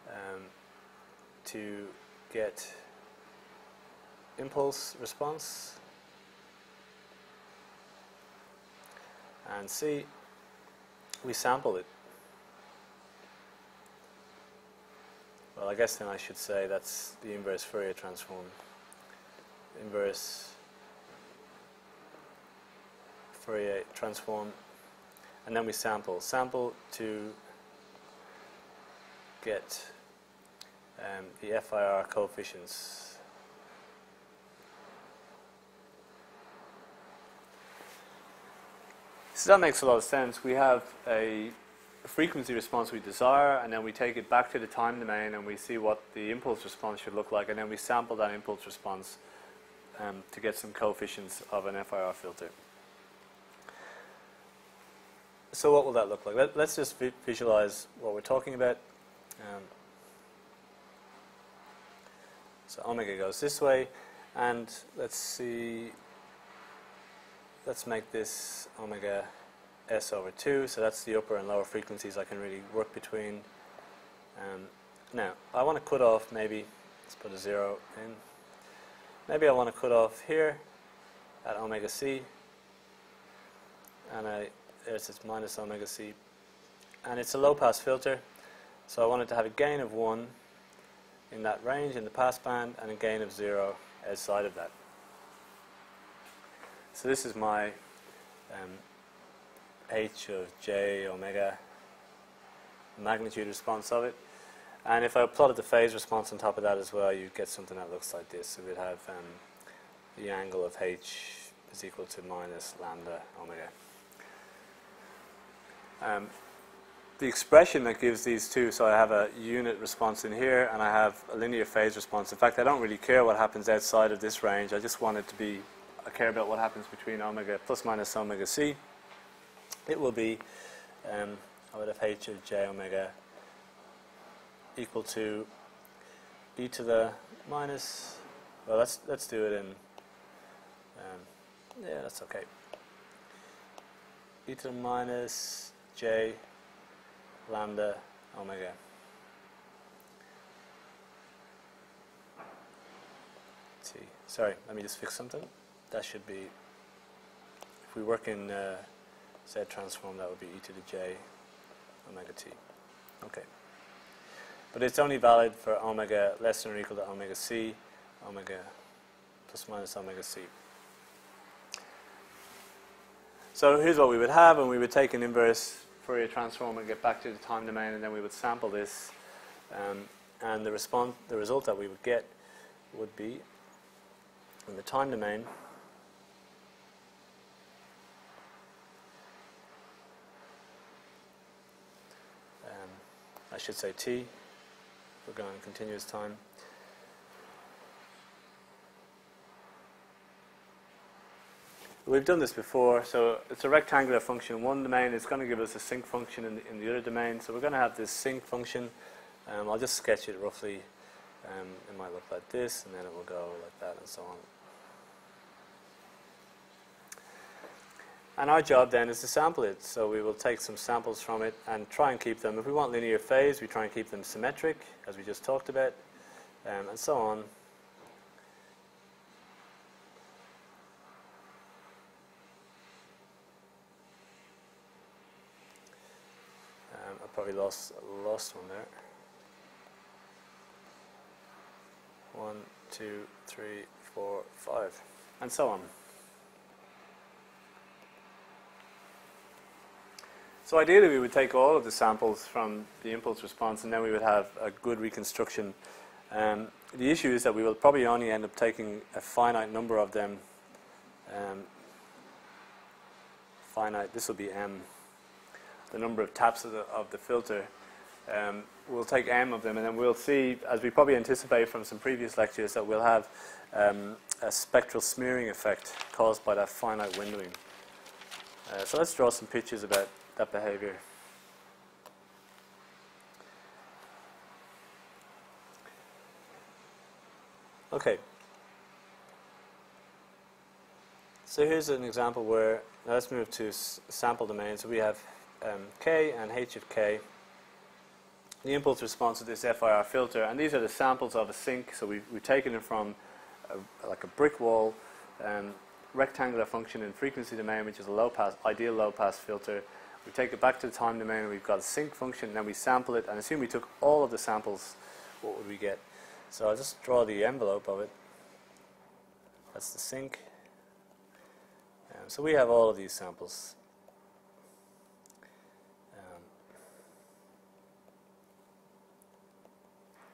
um, to get impulse response and see we sample it. Well, I guess then I should say that's the inverse Fourier transform. Inverse Fourier transform, and then we sample. Sample to get um, the FIR coefficients. So that makes a lot of sense. We have a frequency response we desire, and then we take it back to the time domain and we see what the impulse response should look like, and then we sample that impulse response um, to get some coefficients of an FIR filter. So what will that look like? Let, us just vi visualize what we're talking about. Um, so omega goes this way, and let's see, let's make this omega s over 2, so that's the upper and lower frequencies I can really work between. Um, now, I want to cut off maybe, let's put a 0 in, maybe I want to cut off here at omega c, and I its minus omega c. And it's a low pass filter, so I wanted to have a gain of 1 in that range in the passband and a gain of 0 outside of that. So this is my um, h of j omega magnitude response of it. And if I plotted the phase response on top of that as well, you'd get something that looks like this. So we'd have um, the angle of h is equal to minus lambda omega. Um, the expression that gives these two, so I have a unit response in here and I have a linear phase response. In fact, I don't really care what happens outside of this range. I just want it to be, I care about what happens between omega plus minus omega c. It will be, um, I would have h of j omega equal to e to the minus, well, let's, let's do it in, um, yeah, that's okay. e to the minus j lambda omega. T. sorry, let me just fix something. That should be, if we work in uh, Z transform, that would be e to the j omega t. Okay. But it's only valid for omega less than or equal to omega c, omega plus minus omega c. So here's what we would have, and we would take an inverse Fourier transform and get back to the time domain, and then we would sample this, um, and the response, the result that we would get would be in the time domain. Um, I should say t. We're going continuous time. We've done this before, so it's a rectangular function in one domain. It's going to give us a sinc function in the, in the other domain. So we're going to have this sinc function. Um, I'll just sketch it roughly. Um, it might look like this, and then it will go like that, and so on. And our job then is to sample it. So we will take some samples from it and try and keep them. If we want linear phase, we try and keep them symmetric, as we just talked about, um, and so on. Probably lost lost one there. One, two, three, four, five, and so on. So ideally we would take all of the samples from the impulse response and then we would have a good reconstruction. Um, the issue is that we will probably only end up taking a finite number of them. Um, finite, this will be m the number of taps of the, of the filter. Um, we'll take m of them, and then we'll see, as we probably anticipate from some previous lectures, that we'll have um, a spectral smearing effect caused by that finite windowing. Uh, so let's draw some pictures about that behavior. Okay. So here's an example where, let's move to sample domain. So we have um, K and H of K, the impulse response of this FIR filter, and these are the samples of a sinc. So we've, we've taken it from a, like a brick wall, um, rectangular function in frequency domain, which is a low pass, ideal low pass filter. We take it back to the time domain, and we've got a sinc function, and then we sample it, and assume we took all of the samples, what would we get? So I'll just draw the envelope of it. That's the sinc. Um, so we have all of these samples.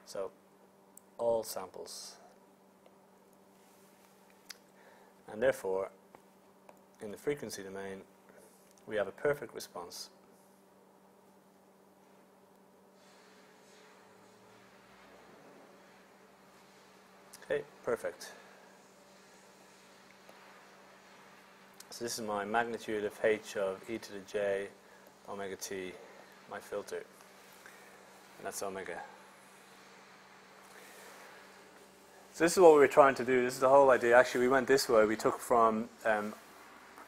So all samples. And therefore, in the frequency domain, we have a perfect response. Okay, perfect. So this is my magnitude of h of e to the j omega t, my filter. And that's omega. So this is what we were trying to do. This is the whole idea. Actually, we went this way. We took from um,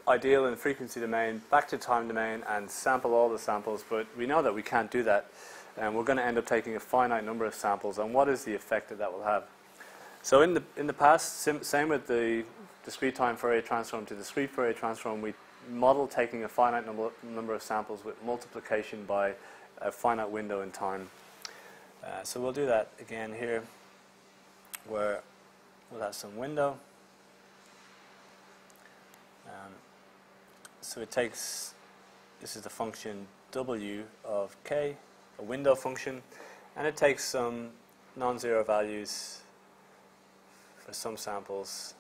ideal and frequency domain back to time domain and sample all the samples, but we know that we can't do that. And we're going to end up taking a finite number of samples. And what is the effect that that will have? So in the, in the past, same with the discrete time Fourier transform to the discrete Fourier transform, we model taking a finite number, number of samples with multiplication by a finite window in time. Uh, so we'll do that again here where we'll have some window. Um, so it takes, this is the function w of k, a window function, and it takes some non-zero values for some samples.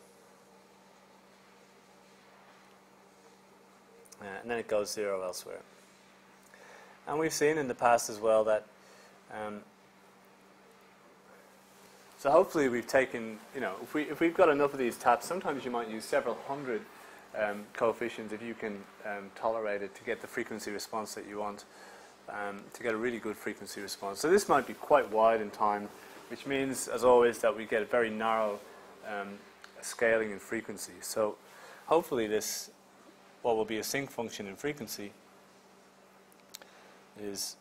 Uh, and then it goes zero elsewhere. And we've seen in the past as well that um, so hopefully we've taken, you know, if, we, if we've got enough of these taps, sometimes you might use several hundred um, coefficients if you can um, tolerate it to get the frequency response that you want, um, to get a really good frequency response. So this might be quite wide in time, which means, as always, that we get a very narrow um, scaling in frequency. So hopefully this, what will be a sinc function in frequency, is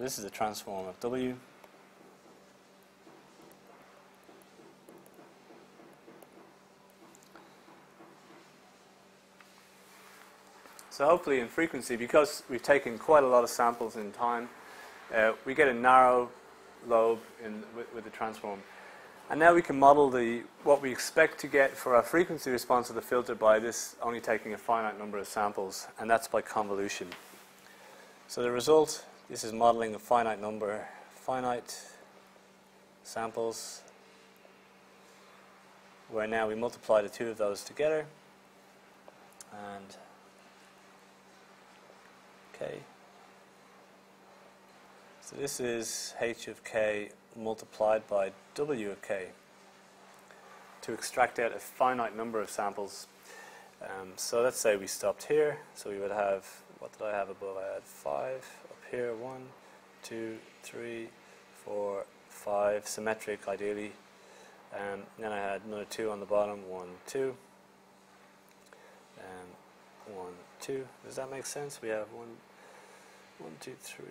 So this is the transform of W. So hopefully in frequency, because we've taken quite a lot of samples in time, uh, we get a narrow lobe in, with, with the transform. And now we can model the, what we expect to get for our frequency response of the filter by this only taking a finite number of samples, and that's by convolution. So the result this is modeling a finite number, finite samples, where now we multiply the two of those together, and k. So this is h of k multiplied by w of k to extract out a finite number of samples. Um, so let's say we stopped here. So we would have, what did I have above? I had 5 up here, one, two, three, four, five, symmetric ideally. Um, then I had another 2 on the bottom, 1, 2, and 1, 2. Does that make sense? We have 1, 1, 2, 3.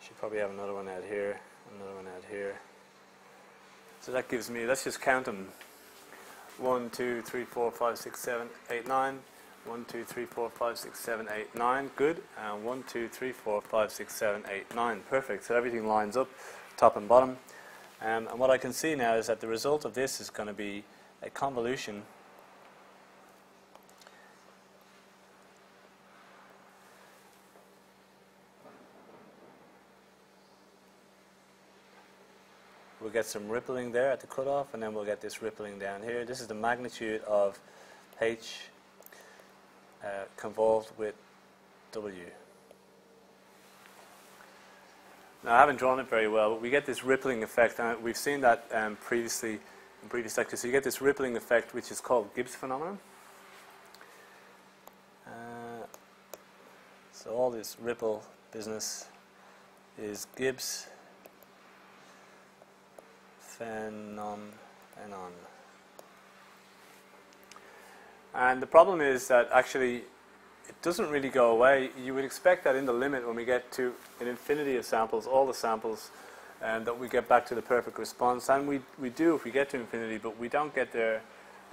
Should probably have another one out here another one out here. So that gives me, let's just count them. 1, 2, 3, 4, 5, 6, 7, 8, 9. 1, 2, 3, 4, 5, 6, 7, 8, 9. Good. And 1, 2, 3, 4, 5, 6, 7, 8, 9. Perfect. So everything lines up, top and bottom. Um, and what I can see now is that the result of this is going to be a convolution We'll get some rippling there at the cutoff, and then we'll get this rippling down here. This is the magnitude of H uh, convolved with W. Now, I haven't drawn it very well, but we get this rippling effect, and we've seen that um, previously in previous lectures. So you get this rippling effect, which is called Gibbs phenomenon. Uh, so all this ripple business is Gibbs phenomenon. And the problem is that actually it doesn't really go away. You would expect that in the limit when we get to an infinity of samples, all the samples, and that we get back to the perfect response. And we, we do if we get to infinity, but we don't get there,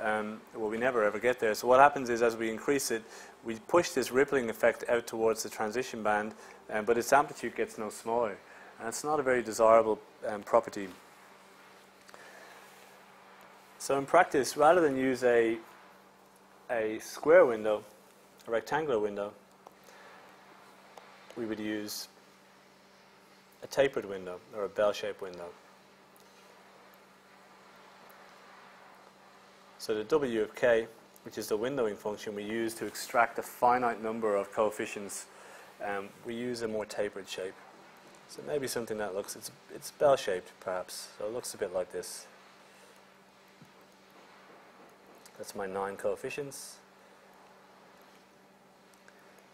um, well, we never ever get there. So what happens is as we increase it, we push this rippling effect out towards the transition band, um, but its amplitude gets no smaller. And it's not a very desirable um, property. So in practice, rather than use a, a square window, a rectangular window, we would use a tapered window or a bell-shaped window. So the W of k, which is the windowing function we use to extract a finite number of coefficients, um, we use a more tapered shape. So maybe something that looks, it's, it's bell-shaped perhaps, so it looks a bit like this. That's my nine coefficients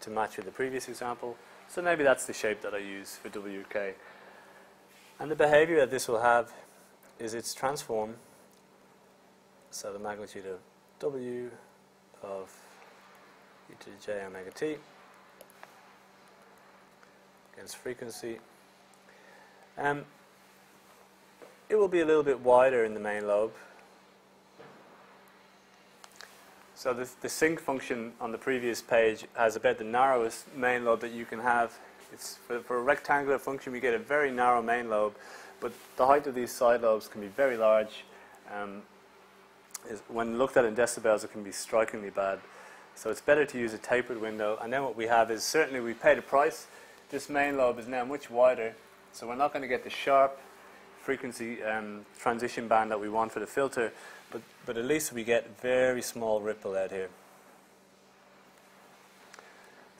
to match with the previous example. So maybe that's the shape that I use for WK. And the behavior that this will have is its transform. So the magnitude of W of e to the j omega t against frequency. Um, it will be a little bit wider in the main lobe So the, the sinc function on the previous page has about the narrowest main lobe that you can have. It's for, for, a rectangular function, we get a very narrow main lobe, but the height of these side lobes can be very large. Um, when looked at in decibels, it can be strikingly bad. So it's better to use a tapered window. And then what we have is certainly we paid a price. This main lobe is now much wider, so we're not going to get the sharp frequency um, transition band that we want for the filter. But, but at least we get very small ripple out here.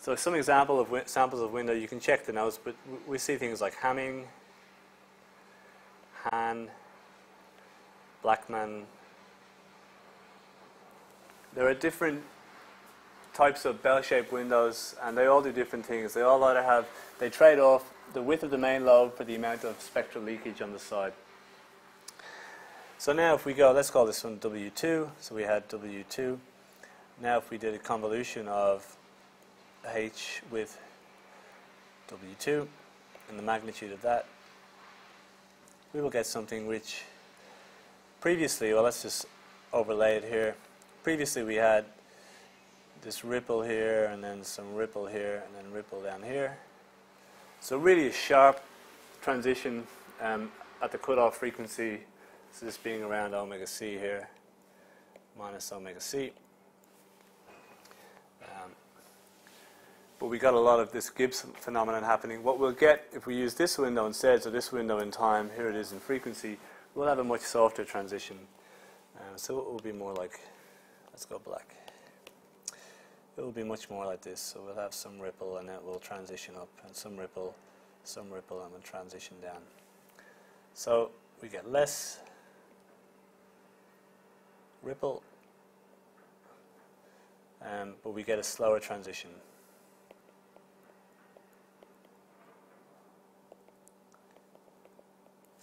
So some example of samples of window, you can check the notes, but we see things like Hamming, Hann, Blackman. There are different types of bell-shaped windows, and they all do different things. They all either have, they trade off the width of the main lobe for the amount of spectral leakage on the side. So now if we go, let's call this one W2. So we had W2. Now if we did a convolution of H with W2 and the magnitude of that, we will get something which previously, well let's just overlay it here. Previously we had this ripple here, and then some ripple here, and then ripple down here. So really a sharp transition um, at the cutoff frequency, so this being around omega c here, minus omega c. Um, but we got a lot of this Gibbs phenomenon happening. What we'll get if we use this window instead, so this window in time, here it is in frequency, we'll have a much softer transition. Uh, so it will be more like, let's go black. It will be much more like this. So we'll have some ripple and it will transition up, and some ripple, some ripple, and then transition down. So we get less ripple, um, but we get a slower transition.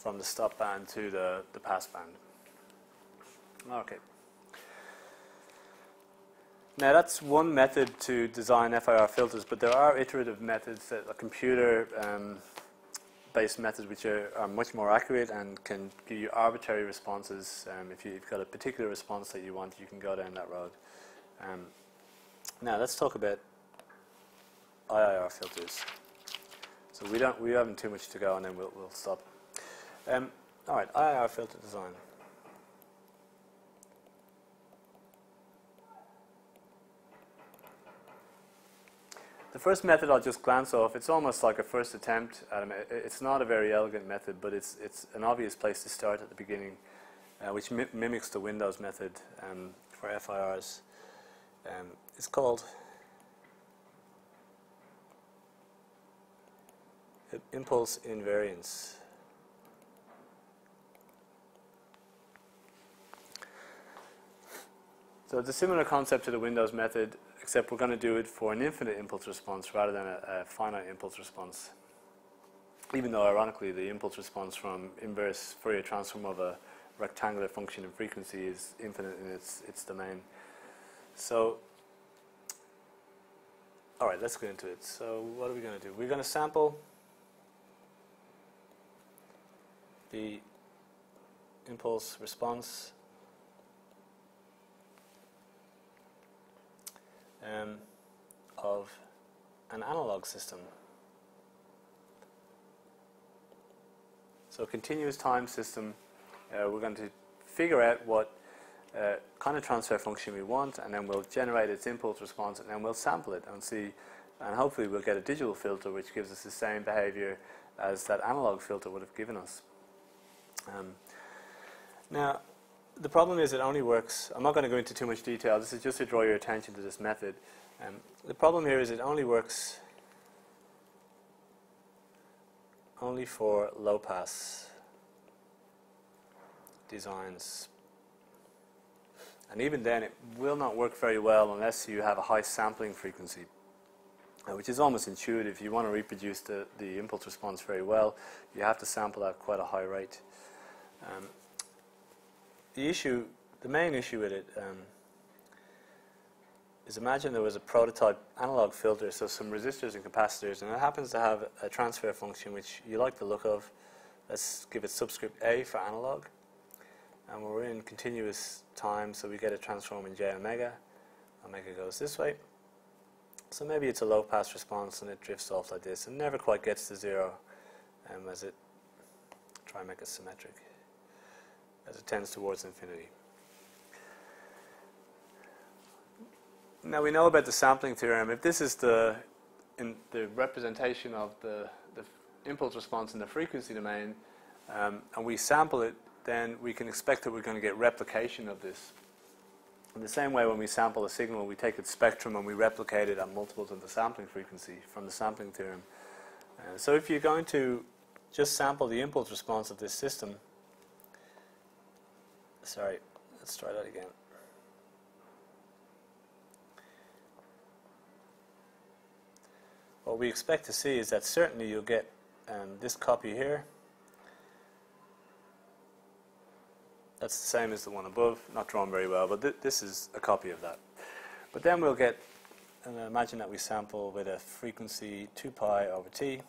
from the stop band to the, the pass band. Okay. Now that's one method to design FIR filters, but there are iterative methods, that a computer um, based methods which are, are, much more accurate and can give you arbitrary responses. Um, if you've got a particular response that you want, you can go down that road. Um, now let's talk about IIR filters. So we don't we haven't too much to go, and then we'll, we'll stop. Um, all right, IIR filter design. The first method I'll just glance off. It's almost like a first attempt. It's not a very elegant method, but it's it's an obvious place to start at the beginning, uh, which mi mimics the Windows method um, for FIRs. Um, it's called impulse invariance. So it's a similar concept to the Windows method, except we're going to do it for an infinite impulse response rather than a, a finite impulse response. Even though, ironically, the impulse response from inverse Fourier transform of a rectangular function in frequency is infinite in its, its domain. So, all right, let's get into it. So what are we going to do? We're going to sample the impulse response um, of an analog system. So continuous time system, uh, we're going to figure out what uh, kind of transfer function we want, and then we'll generate its impulse response, and then we'll sample it and see, and hopefully we'll get a digital filter which gives us the same behavior as that analog filter would have given us. Um, now, the problem is it only works, I'm not going to go into too much detail, this is just to draw your attention to this method. Um, the problem here is it only works only for low pass designs. And even then it will not work very well unless you have a high sampling frequency, uh, which is almost intuitive. If you want to reproduce the, the impulse response very well, you have to sample at quite a high rate. Um, the issue, the main issue with it, um, is imagine there was a prototype analog filter, so some resistors and capacitors, and it happens to have a transfer function which you like the look of. Let's give it subscript A for analog. And we're in continuous time, so we get a transform in j omega. Omega goes this way. So maybe it's a low pass response and it drifts off like this and never quite gets to zero um, as it try and make it symmetric as it tends towards infinity. Now we know about the sampling theorem. If this is the, in the representation of the, the impulse response in the frequency domain, um, and we sample it, then we can expect that we're going to get replication of this. In the same way, when we sample a signal, we take its spectrum and we replicate it at multiples of the sampling frequency from the sampling theorem. Uh, so if you're going to just sample the impulse response of this system, Sorry, let's try that again. What we expect to see is that certainly you'll get um, this copy here. That's the same as the one above, not drawn very well, but th this is a copy of that. But then we'll get, and imagine that we sample with a frequency 2 pi over t.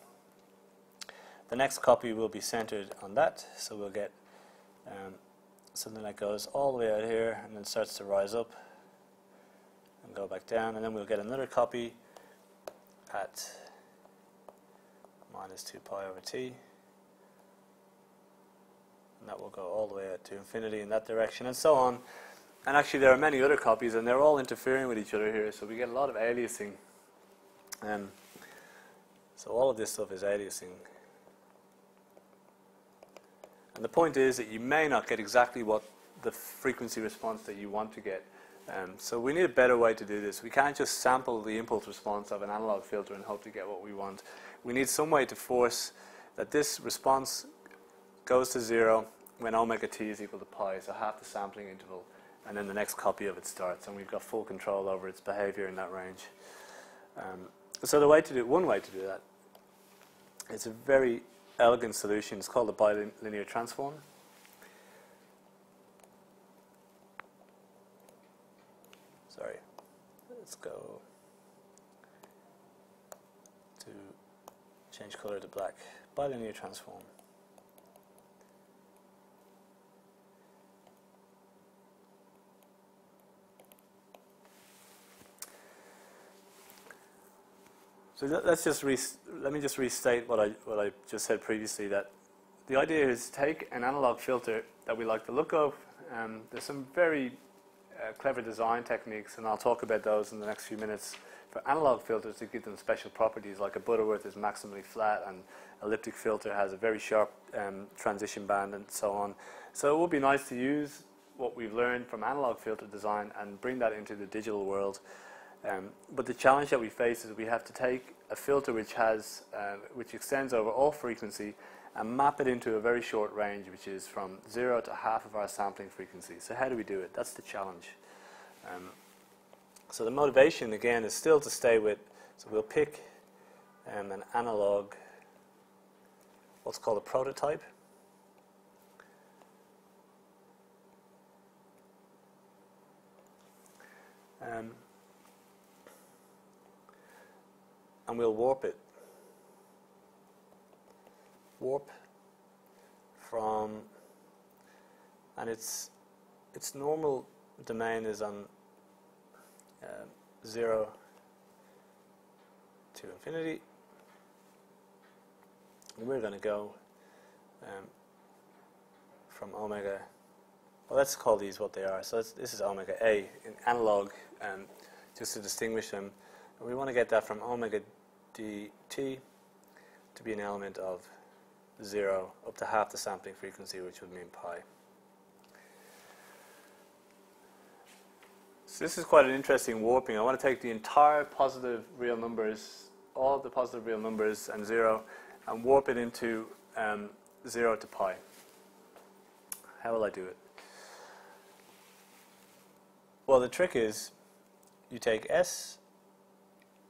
The next copy will be centered on that, so we'll get um, something that goes all the way out here and then starts to rise up and go back down, and then we'll get another copy at minus 2 pi over t. And that will go all the way out to infinity in that direction, and so on. And actually, there are many other copies, and they're all interfering with each other here, so we get a lot of aliasing. Um, so all of this stuff is aliasing. And the point is that you may not get exactly what the frequency response that you want to get. Um, so we need a better way to do this. We can't just sample the impulse response of an analog filter and hope to get what we want. We need some way to force that this response goes to zero when omega t is equal to pi, so half the sampling interval, and then the next copy of it starts, and we've got full control over its behavior in that range. Um, so the way to do one way to do that, it's a very elegant solution. It's called the bilinear transform. Sorry, let's go to change color to black. Bilinear transform. So let's just let me just restate what I what I just said previously. That the idea is take an analog filter that we like the look of. Um, there's some very uh, clever design techniques, and I'll talk about those in the next few minutes for analog filters to give them special properties. Like a Butterworth is maximally flat, and elliptic filter has a very sharp um, transition band, and so on. So it would be nice to use what we've learned from analog filter design and bring that into the digital world. Um, but the challenge that we face is we have to take a filter which has, uh, which extends over all frequency and map it into a very short range, which is from zero to half of our sampling frequency. So how do we do it? That's the challenge. Um, so the motivation, again, is still to stay with, so we'll pick um, an analog, what's called a prototype. Um, and we'll warp it. Warp from, and its its normal domain is on uh, zero to infinity. And we're going to go um, from omega. Well, let's call these what they are. So this is omega A in analog, um, just to distinguish them. We want to get that from omega dt to be an element of 0 up to half the sampling frequency, which would mean pi. So this is quite an interesting warping. I want to take the entire positive real numbers, all the positive real numbers and 0, and warp it into um, 0 to pi. How will I do it? Well, the trick is you take S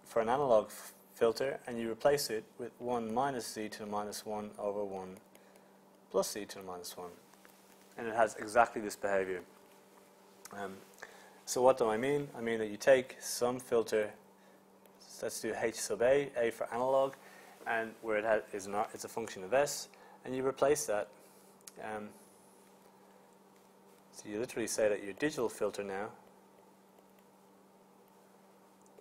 for an analog filter and you replace it with 1 minus z to the minus 1 over 1 plus z to the minus 1. And it has exactly this behavior. Um, so what do I mean? I mean that you take some filter, let's do h sub a, a for analog, and where it is not, it's a function of s, and you replace that. Um, so you literally say that your digital filter now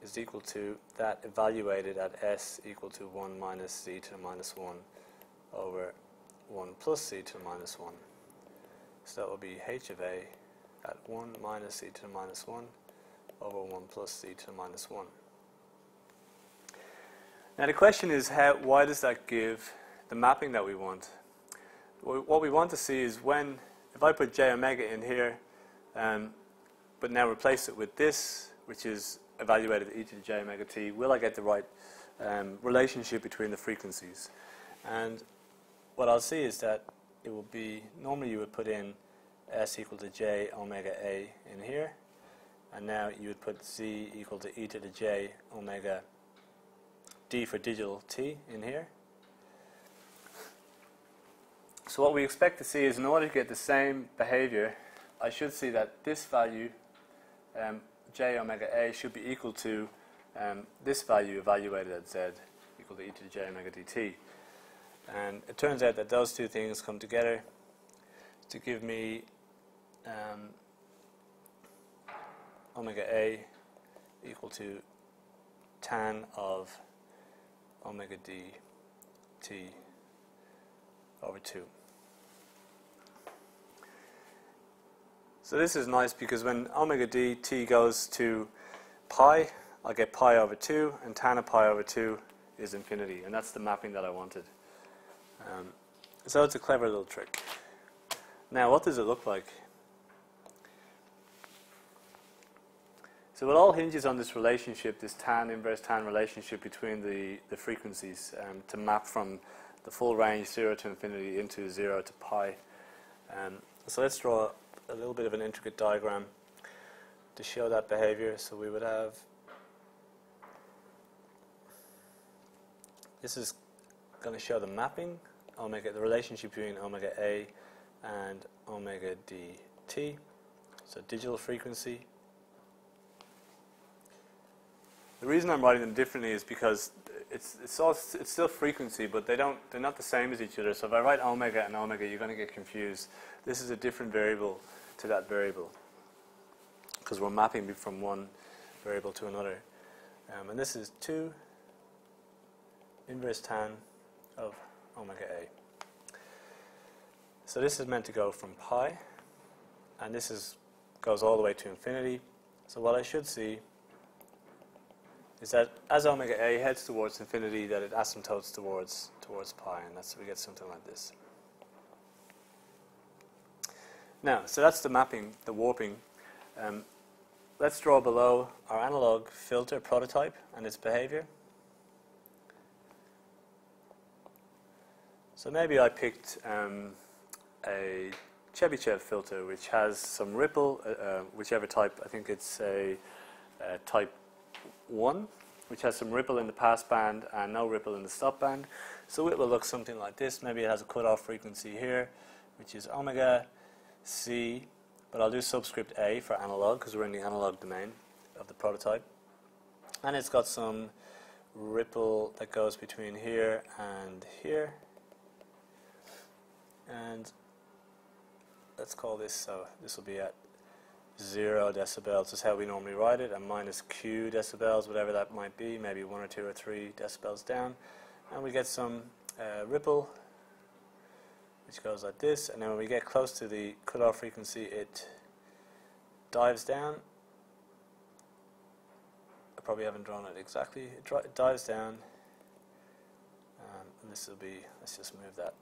is equal to that evaluated at s equal to 1 minus z to the minus 1 over 1 plus z to the minus 1. So that will be h of a at 1 minus z to the minus 1 over 1 plus z to the minus 1. Now the question is how, why does that give the mapping that we want? What we want to see is when, if I put j omega in here, um, but now replace it with this, which is evaluated e to the j omega t, will I get the right um, relationship between the frequencies? And what I'll see is that it will be, normally you would put in s equal to j omega a in here, and now you would put z equal to e to the j omega d for digital t in here. So what we expect to see is in order to get the same behavior, I should see that this value um, j omega a should be equal to um, this value evaluated at z equal to e to the j omega dt. And it turns out that those two things come together to give me um, omega a equal to tan of omega d t over 2. So this is nice because when omega d t goes to pi, I get pi over 2, and tan of pi over 2 is infinity, and that's the mapping that I wanted. Um, so it's a clever little trick. Now, what does it look like? So it all hinges on this relationship, this tan inverse tan relationship between the, the frequencies um, to map from the full range 0 to infinity into 0 to pi. Um, so let's draw a little bit of an intricate diagram to show that behavior. So we would have this is going to show the mapping, omega, the relationship between omega A and omega dt. So digital frequency. The reason I'm writing them differently is because it's it's, all, it's still frequency, but they don't they're not the same as each other. So if I write omega and omega, you're going to get confused. This is a different variable to that variable because we're mapping from one variable to another. Um, and this is 2 inverse tan of omega a. So this is meant to go from pi, and this is goes all the way to infinity. So what I should see is that as omega a heads towards infinity, that it asymptotes towards towards pi, and that's we get something like this. Now, so that's the mapping, the warping. Um, let's draw below our analog filter prototype and its behavior. So maybe I picked um, a Chebyshev filter which has some ripple, uh, uh, whichever type, I think it's a, a, type 1, which has some ripple in the pass band and no ripple in the stop band. So it will look something like this. Maybe it has a cutoff frequency here, which is omega C, but I'll do subscript A for analog because we're in the analog domain of the prototype. And it's got some ripple that goes between here and here. And let's call this, so this will be at 0 decibels is how we normally write it, and minus q decibels, whatever that might be, maybe 1 or 2 or 3 decibels down. And we get some uh, ripple which goes like this, and then when we get close to the cutoff frequency, it dives down. I probably haven't drawn it exactly. It, it dives down, um, and this will be, let's just move that.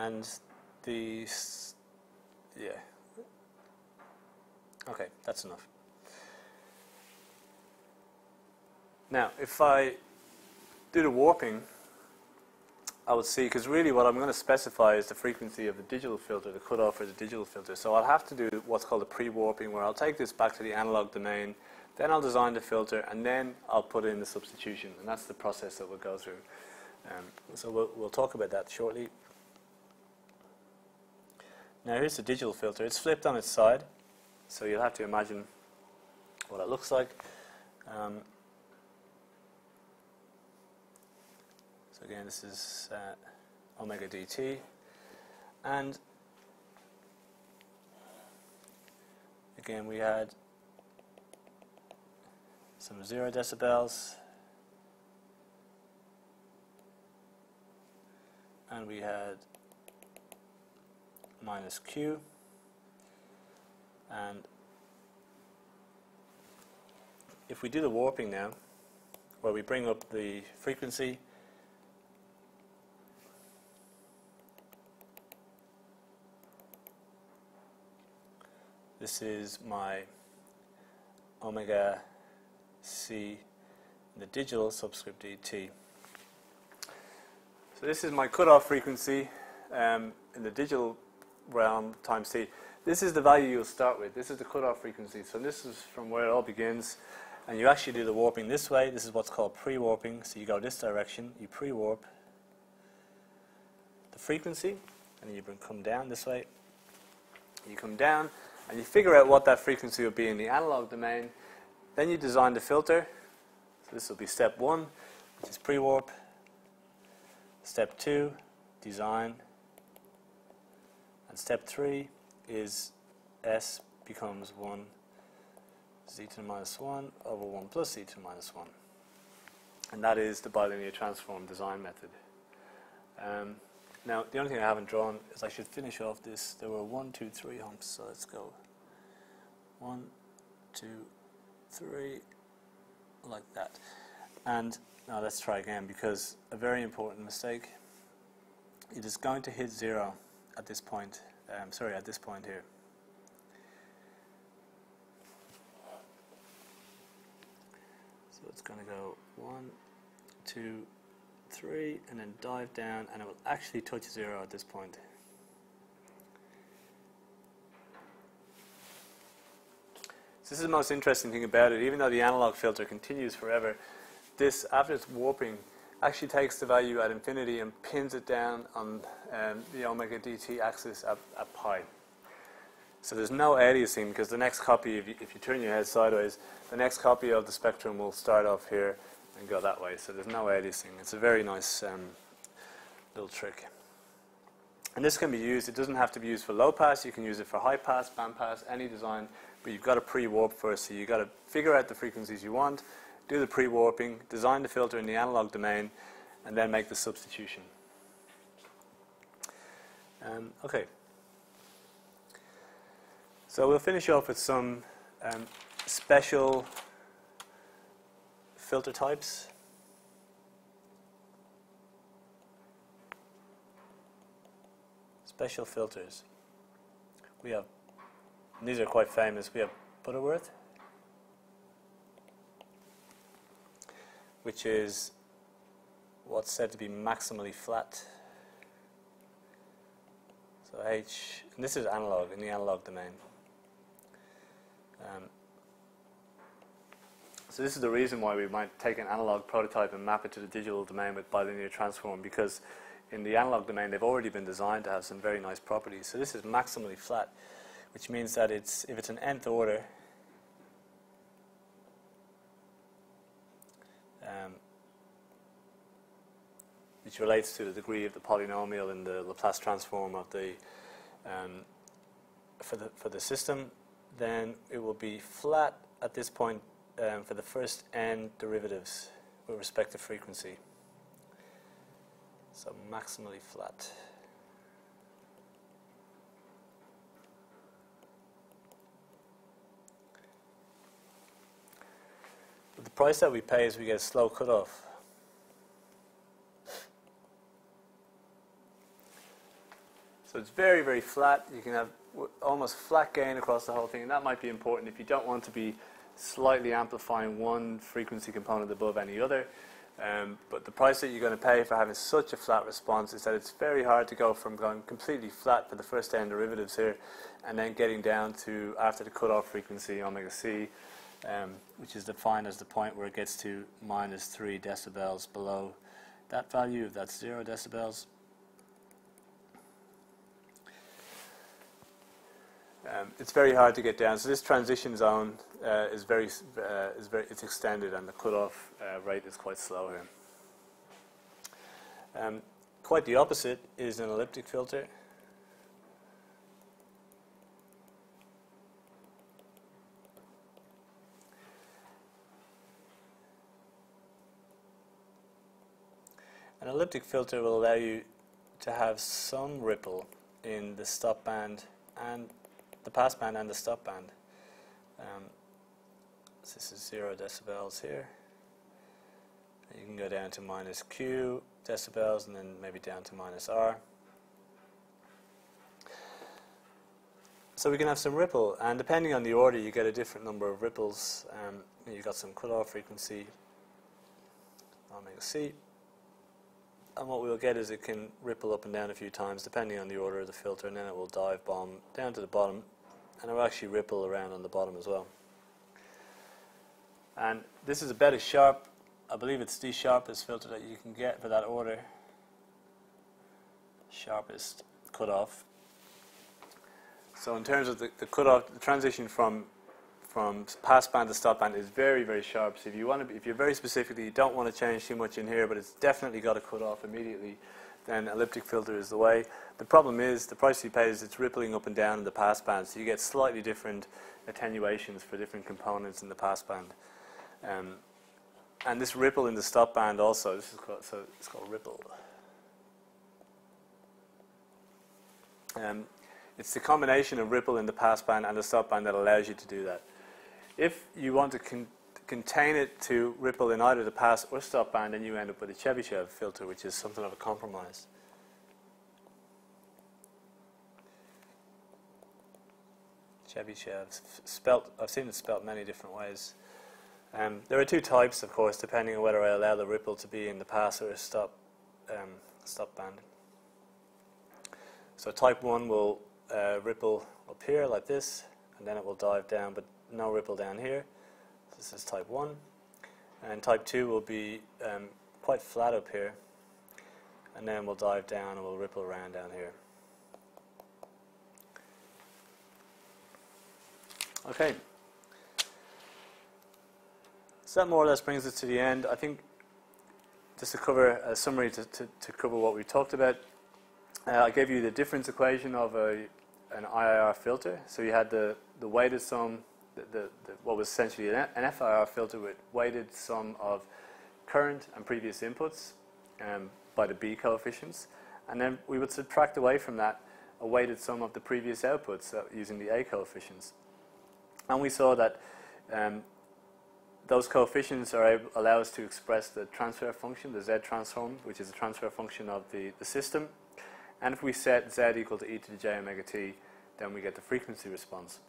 And the, yeah, okay, that's enough. Now, if I do the warping, I would see, because really what I'm going to specify is the frequency of the digital filter, the cutoff for the digital filter. So I'll have to do what's called a pre-warping, where I'll take this back to the analog domain, then I'll design the filter, and then I'll put in the substitution. And that's the process that we'll go through. Um, so we'll, we'll talk about that shortly. Now here's the digital filter. It's flipped on its side, so you'll have to imagine what it looks like. Um, So again, this is uh, omega dt. And again, we had some 0 decibels. And we had minus q. And if we do the warping now, where we bring up the frequency This is my omega C in the digital subscript dt. So this is my cutoff frequency um, in the digital realm times t. This is the value you'll start with. This is the cutoff frequency. So this is from where it all begins. And you actually do the warping this way. This is what's called pre-warping. So you go this direction, you pre-warp the frequency, and you come down this way. You come down, and you figure out what that frequency will be in the analog domain. Then you design the filter. So this will be step one, which is pre-warp. Step two, design. Step 3 is s becomes 1 z to the minus 1 over 1 plus z to the minus 1. And that is the bilinear transform design method. Um, now, the only thing I haven't drawn is I should finish off this. There were one, two, three humps, so let's go. One, two, three, like that. And now let's try again because a very important mistake. It is going to hit zero at this point. Um, sorry, at this point here. So it's going to go one, two, three, and then dive down, and it will actually touch zero at this point. So this is the most interesting thing about it. Even though the analog filter continues forever, this, after it's warping, actually takes the value at infinity and pins it down on um, the omega dt axis at, at pi. So there's no aliasing because the next copy, if you, if you turn your head sideways, the next copy of the spectrum will start off here and go that way. So there's no aliasing. It's a very nice um, little trick. And this can be used, it doesn't have to be used for low pass, you can use it for high pass, band pass, any design, but you've got to pre-warp first. So you've got to figure out the frequencies you want, do the pre-warping, design the filter in the analog domain, and then make the substitution. Um, okay. So we'll finish off with some um, special filter types. Special filters. We have, these are quite famous, we have Butterworth, which is what's said to be maximally flat. So H, and this is analog, in the analog domain. Um, so this is the reason why we might take an analog prototype and map it to the digital domain with bilinear transform because in the analog domain they've already been designed to have some very nice properties. So this is maximally flat, which means that it's if it's an nth order, um, which relates to the degree of the polynomial in the Laplace transform of the um, for the for the system, then it will be flat at this point um, for the first n derivatives with respect to frequency. So maximally flat. But the price that we pay is we get a slow cutoff. So it's very, very flat. You can have almost flat gain across the whole thing, and that might be important if you don't want to be slightly amplifying one frequency component above any other. Um, but the price that you're going to pay for having such a flat response is that it's very hard to go from going completely flat for the first n derivatives here and then getting down to after the cutoff frequency omega c, um, which is defined as the point where it gets to minus 3 decibels below that value, if that's 0 decibels. Um, it's very hard to get down. So this transition zone uh, is very uh, is very it's extended, and the cutoff uh, rate is quite slow here. Um, quite the opposite is an elliptic filter. Elliptic filter will allow you to have some ripple in the stop band and the pass band and the stop band. Um, so this is 0 decibels here. You can go down to minus Q decibels and then maybe down to minus R. So we can have some ripple, and depending on the order, you get a different number of ripples. Um, you've got some cutoff frequency, omega C. And what we'll get is it can ripple up and down a few times depending on the order of the filter and then it will dive bomb down to the bottom and it will actually ripple around on the bottom as well. And this is about as sharp, I believe it's the sharpest filter that you can get for that order. Sharpest cutoff. So in terms of the, the cutoff, the transition from from pass band to stop band is very, very sharp. So if you want to, if you're very specifically, you don't want to change too much in here, but it's definitely got to cut off immediately. then elliptic filter is the way. The problem is, the price you pay is it's rippling up and down in the passband, so you get slightly different attenuations for different components in the passband. Um, and this ripple in the stop band also, this is called, so it's called ripple. Um, it's the combination of ripple in the passband and the stop band that allows you to do that. If you want to con contain it to ripple in either the pass or stop band, then you end up with a Chebyshev filter, which is something of a compromise. Chebyshev, spelt, I've seen it spelt many different ways. Um, there are two types, of course, depending on whether I allow the ripple to be in the pass or stop, um, stop band. So type 1 will uh, ripple up here like this, and then it will dive down, but no ripple down here. This is type 1. And type 2 will be um, quite flat up here, and then we'll dive down and we'll ripple around down here. Okay. So that more or less brings us to the end. I think just to cover a summary to, to, to cover what we talked about, uh, I gave you the difference equation of a, an IIR filter. So you had the, the weighted sum, the, the, the, what was essentially an, an FIR filter with weighted sum of current and previous inputs um, by the B coefficients. And then we would subtract away from that a weighted sum of the previous outputs uh, using the A coefficients. And we saw that um, those coefficients are able, allow us to express the transfer function, the z transform, which is a transfer function of the, the system. And if we set z equal to e to the j omega t, then we get the frequency response.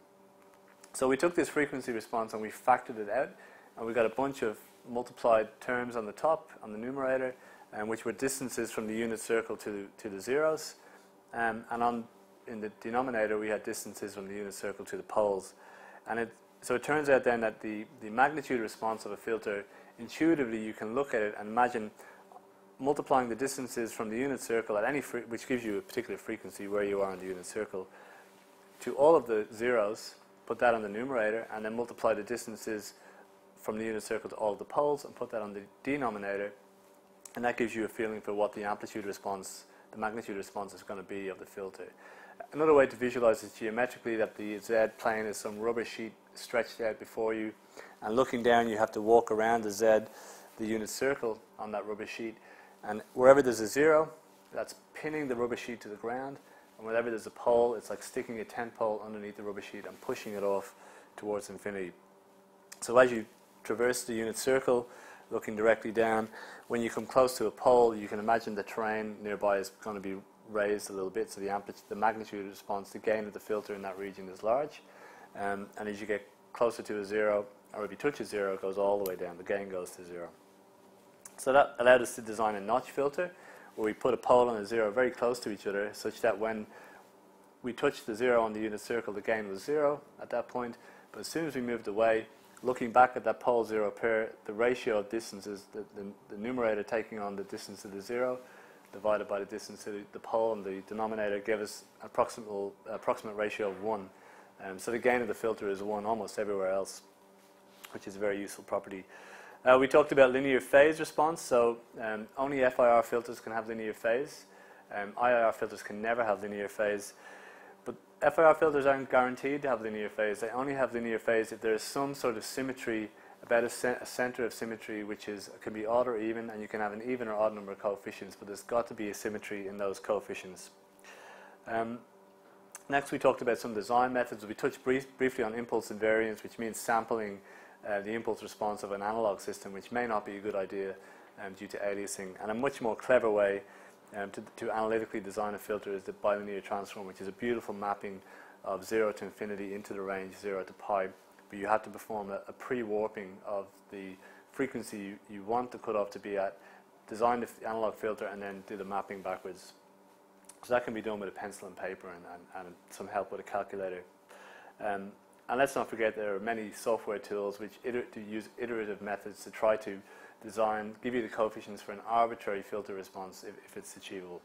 So we took this frequency response and we factored it out, and we got a bunch of multiplied terms on the top, on the numerator, um, which were distances from the unit circle to, to the zeros. Um, and on, in the denominator, we had distances from the unit circle to the poles. And it so it turns out then that the, the magnitude response of a filter, intuitively you can look at it and imagine multiplying the distances from the unit circle at any, which gives you a particular frequency where you are in the unit circle, to all of the zeros, put that on the numerator, and then multiply the distances from the unit circle to all the poles and put that on the denominator, and that gives you a feeling for what the amplitude response, the magnitude response is going to be of the filter. Another way to visualize is geometrically that the Z plane is some rubber sheet stretched out before you, and looking down you have to walk around the Z, the unit circle on that rubber sheet, and wherever there's a zero, that's pinning the rubber sheet to the ground, and wherever there's a pole, it's like sticking a tent pole underneath the rubber sheet and pushing it off towards infinity. So as you traverse the unit circle, looking directly down, when you come close to a pole, you can imagine the terrain nearby is going to be raised a little bit, so the amplitude, the magnitude response, the gain of the filter in that region is large. Um, and as you get closer to a zero, or if you touch a zero, it goes all the way down. The gain goes to zero. So that allowed us to design a notch filter where we put a pole and a zero very close to each other such that when we touched the zero on the unit circle, the gain was zero at that point. But as soon as we moved away, looking back at that pole zero pair, the ratio of distances, the, the, the numerator taking on the distance to the zero, divided by the distance to the pole and the denominator gave us approximate, approximate ratio of 1. Um, so the gain of the filter is 1 almost everywhere else, which is a very useful property. Uh, we talked about linear phase response, so um, only FIR filters can have linear phase. Um, IIR filters can never have linear phase. But FIR filters aren't guaranteed to have linear phase. They only have linear phase if there is some sort of symmetry about a, a, center of symmetry which is can be odd or even, and you can have an even or odd number of coefficients, but there's got to be a symmetry in those coefficients. Um, next, we talked about some design methods. We touched brief, briefly on impulse invariance, which means sampling uh, the impulse response of an analog system, which may not be a good idea um, due to aliasing. And a much more clever way um, to, to, analytically design a filter is the bilinear transform, which is a beautiful mapping of 0 to infinity into the range 0 to pi but you have to perform a, a pre-warping of the frequency you, you want the cutoff to be at, design the analog filter, and then do the mapping backwards. So that can be done with a pencil and paper and, and, and some help with a calculator. Um, and let's not forget there are many software tools which use iterative methods to try to design, give you the coefficients for an arbitrary filter response if, if it's achievable.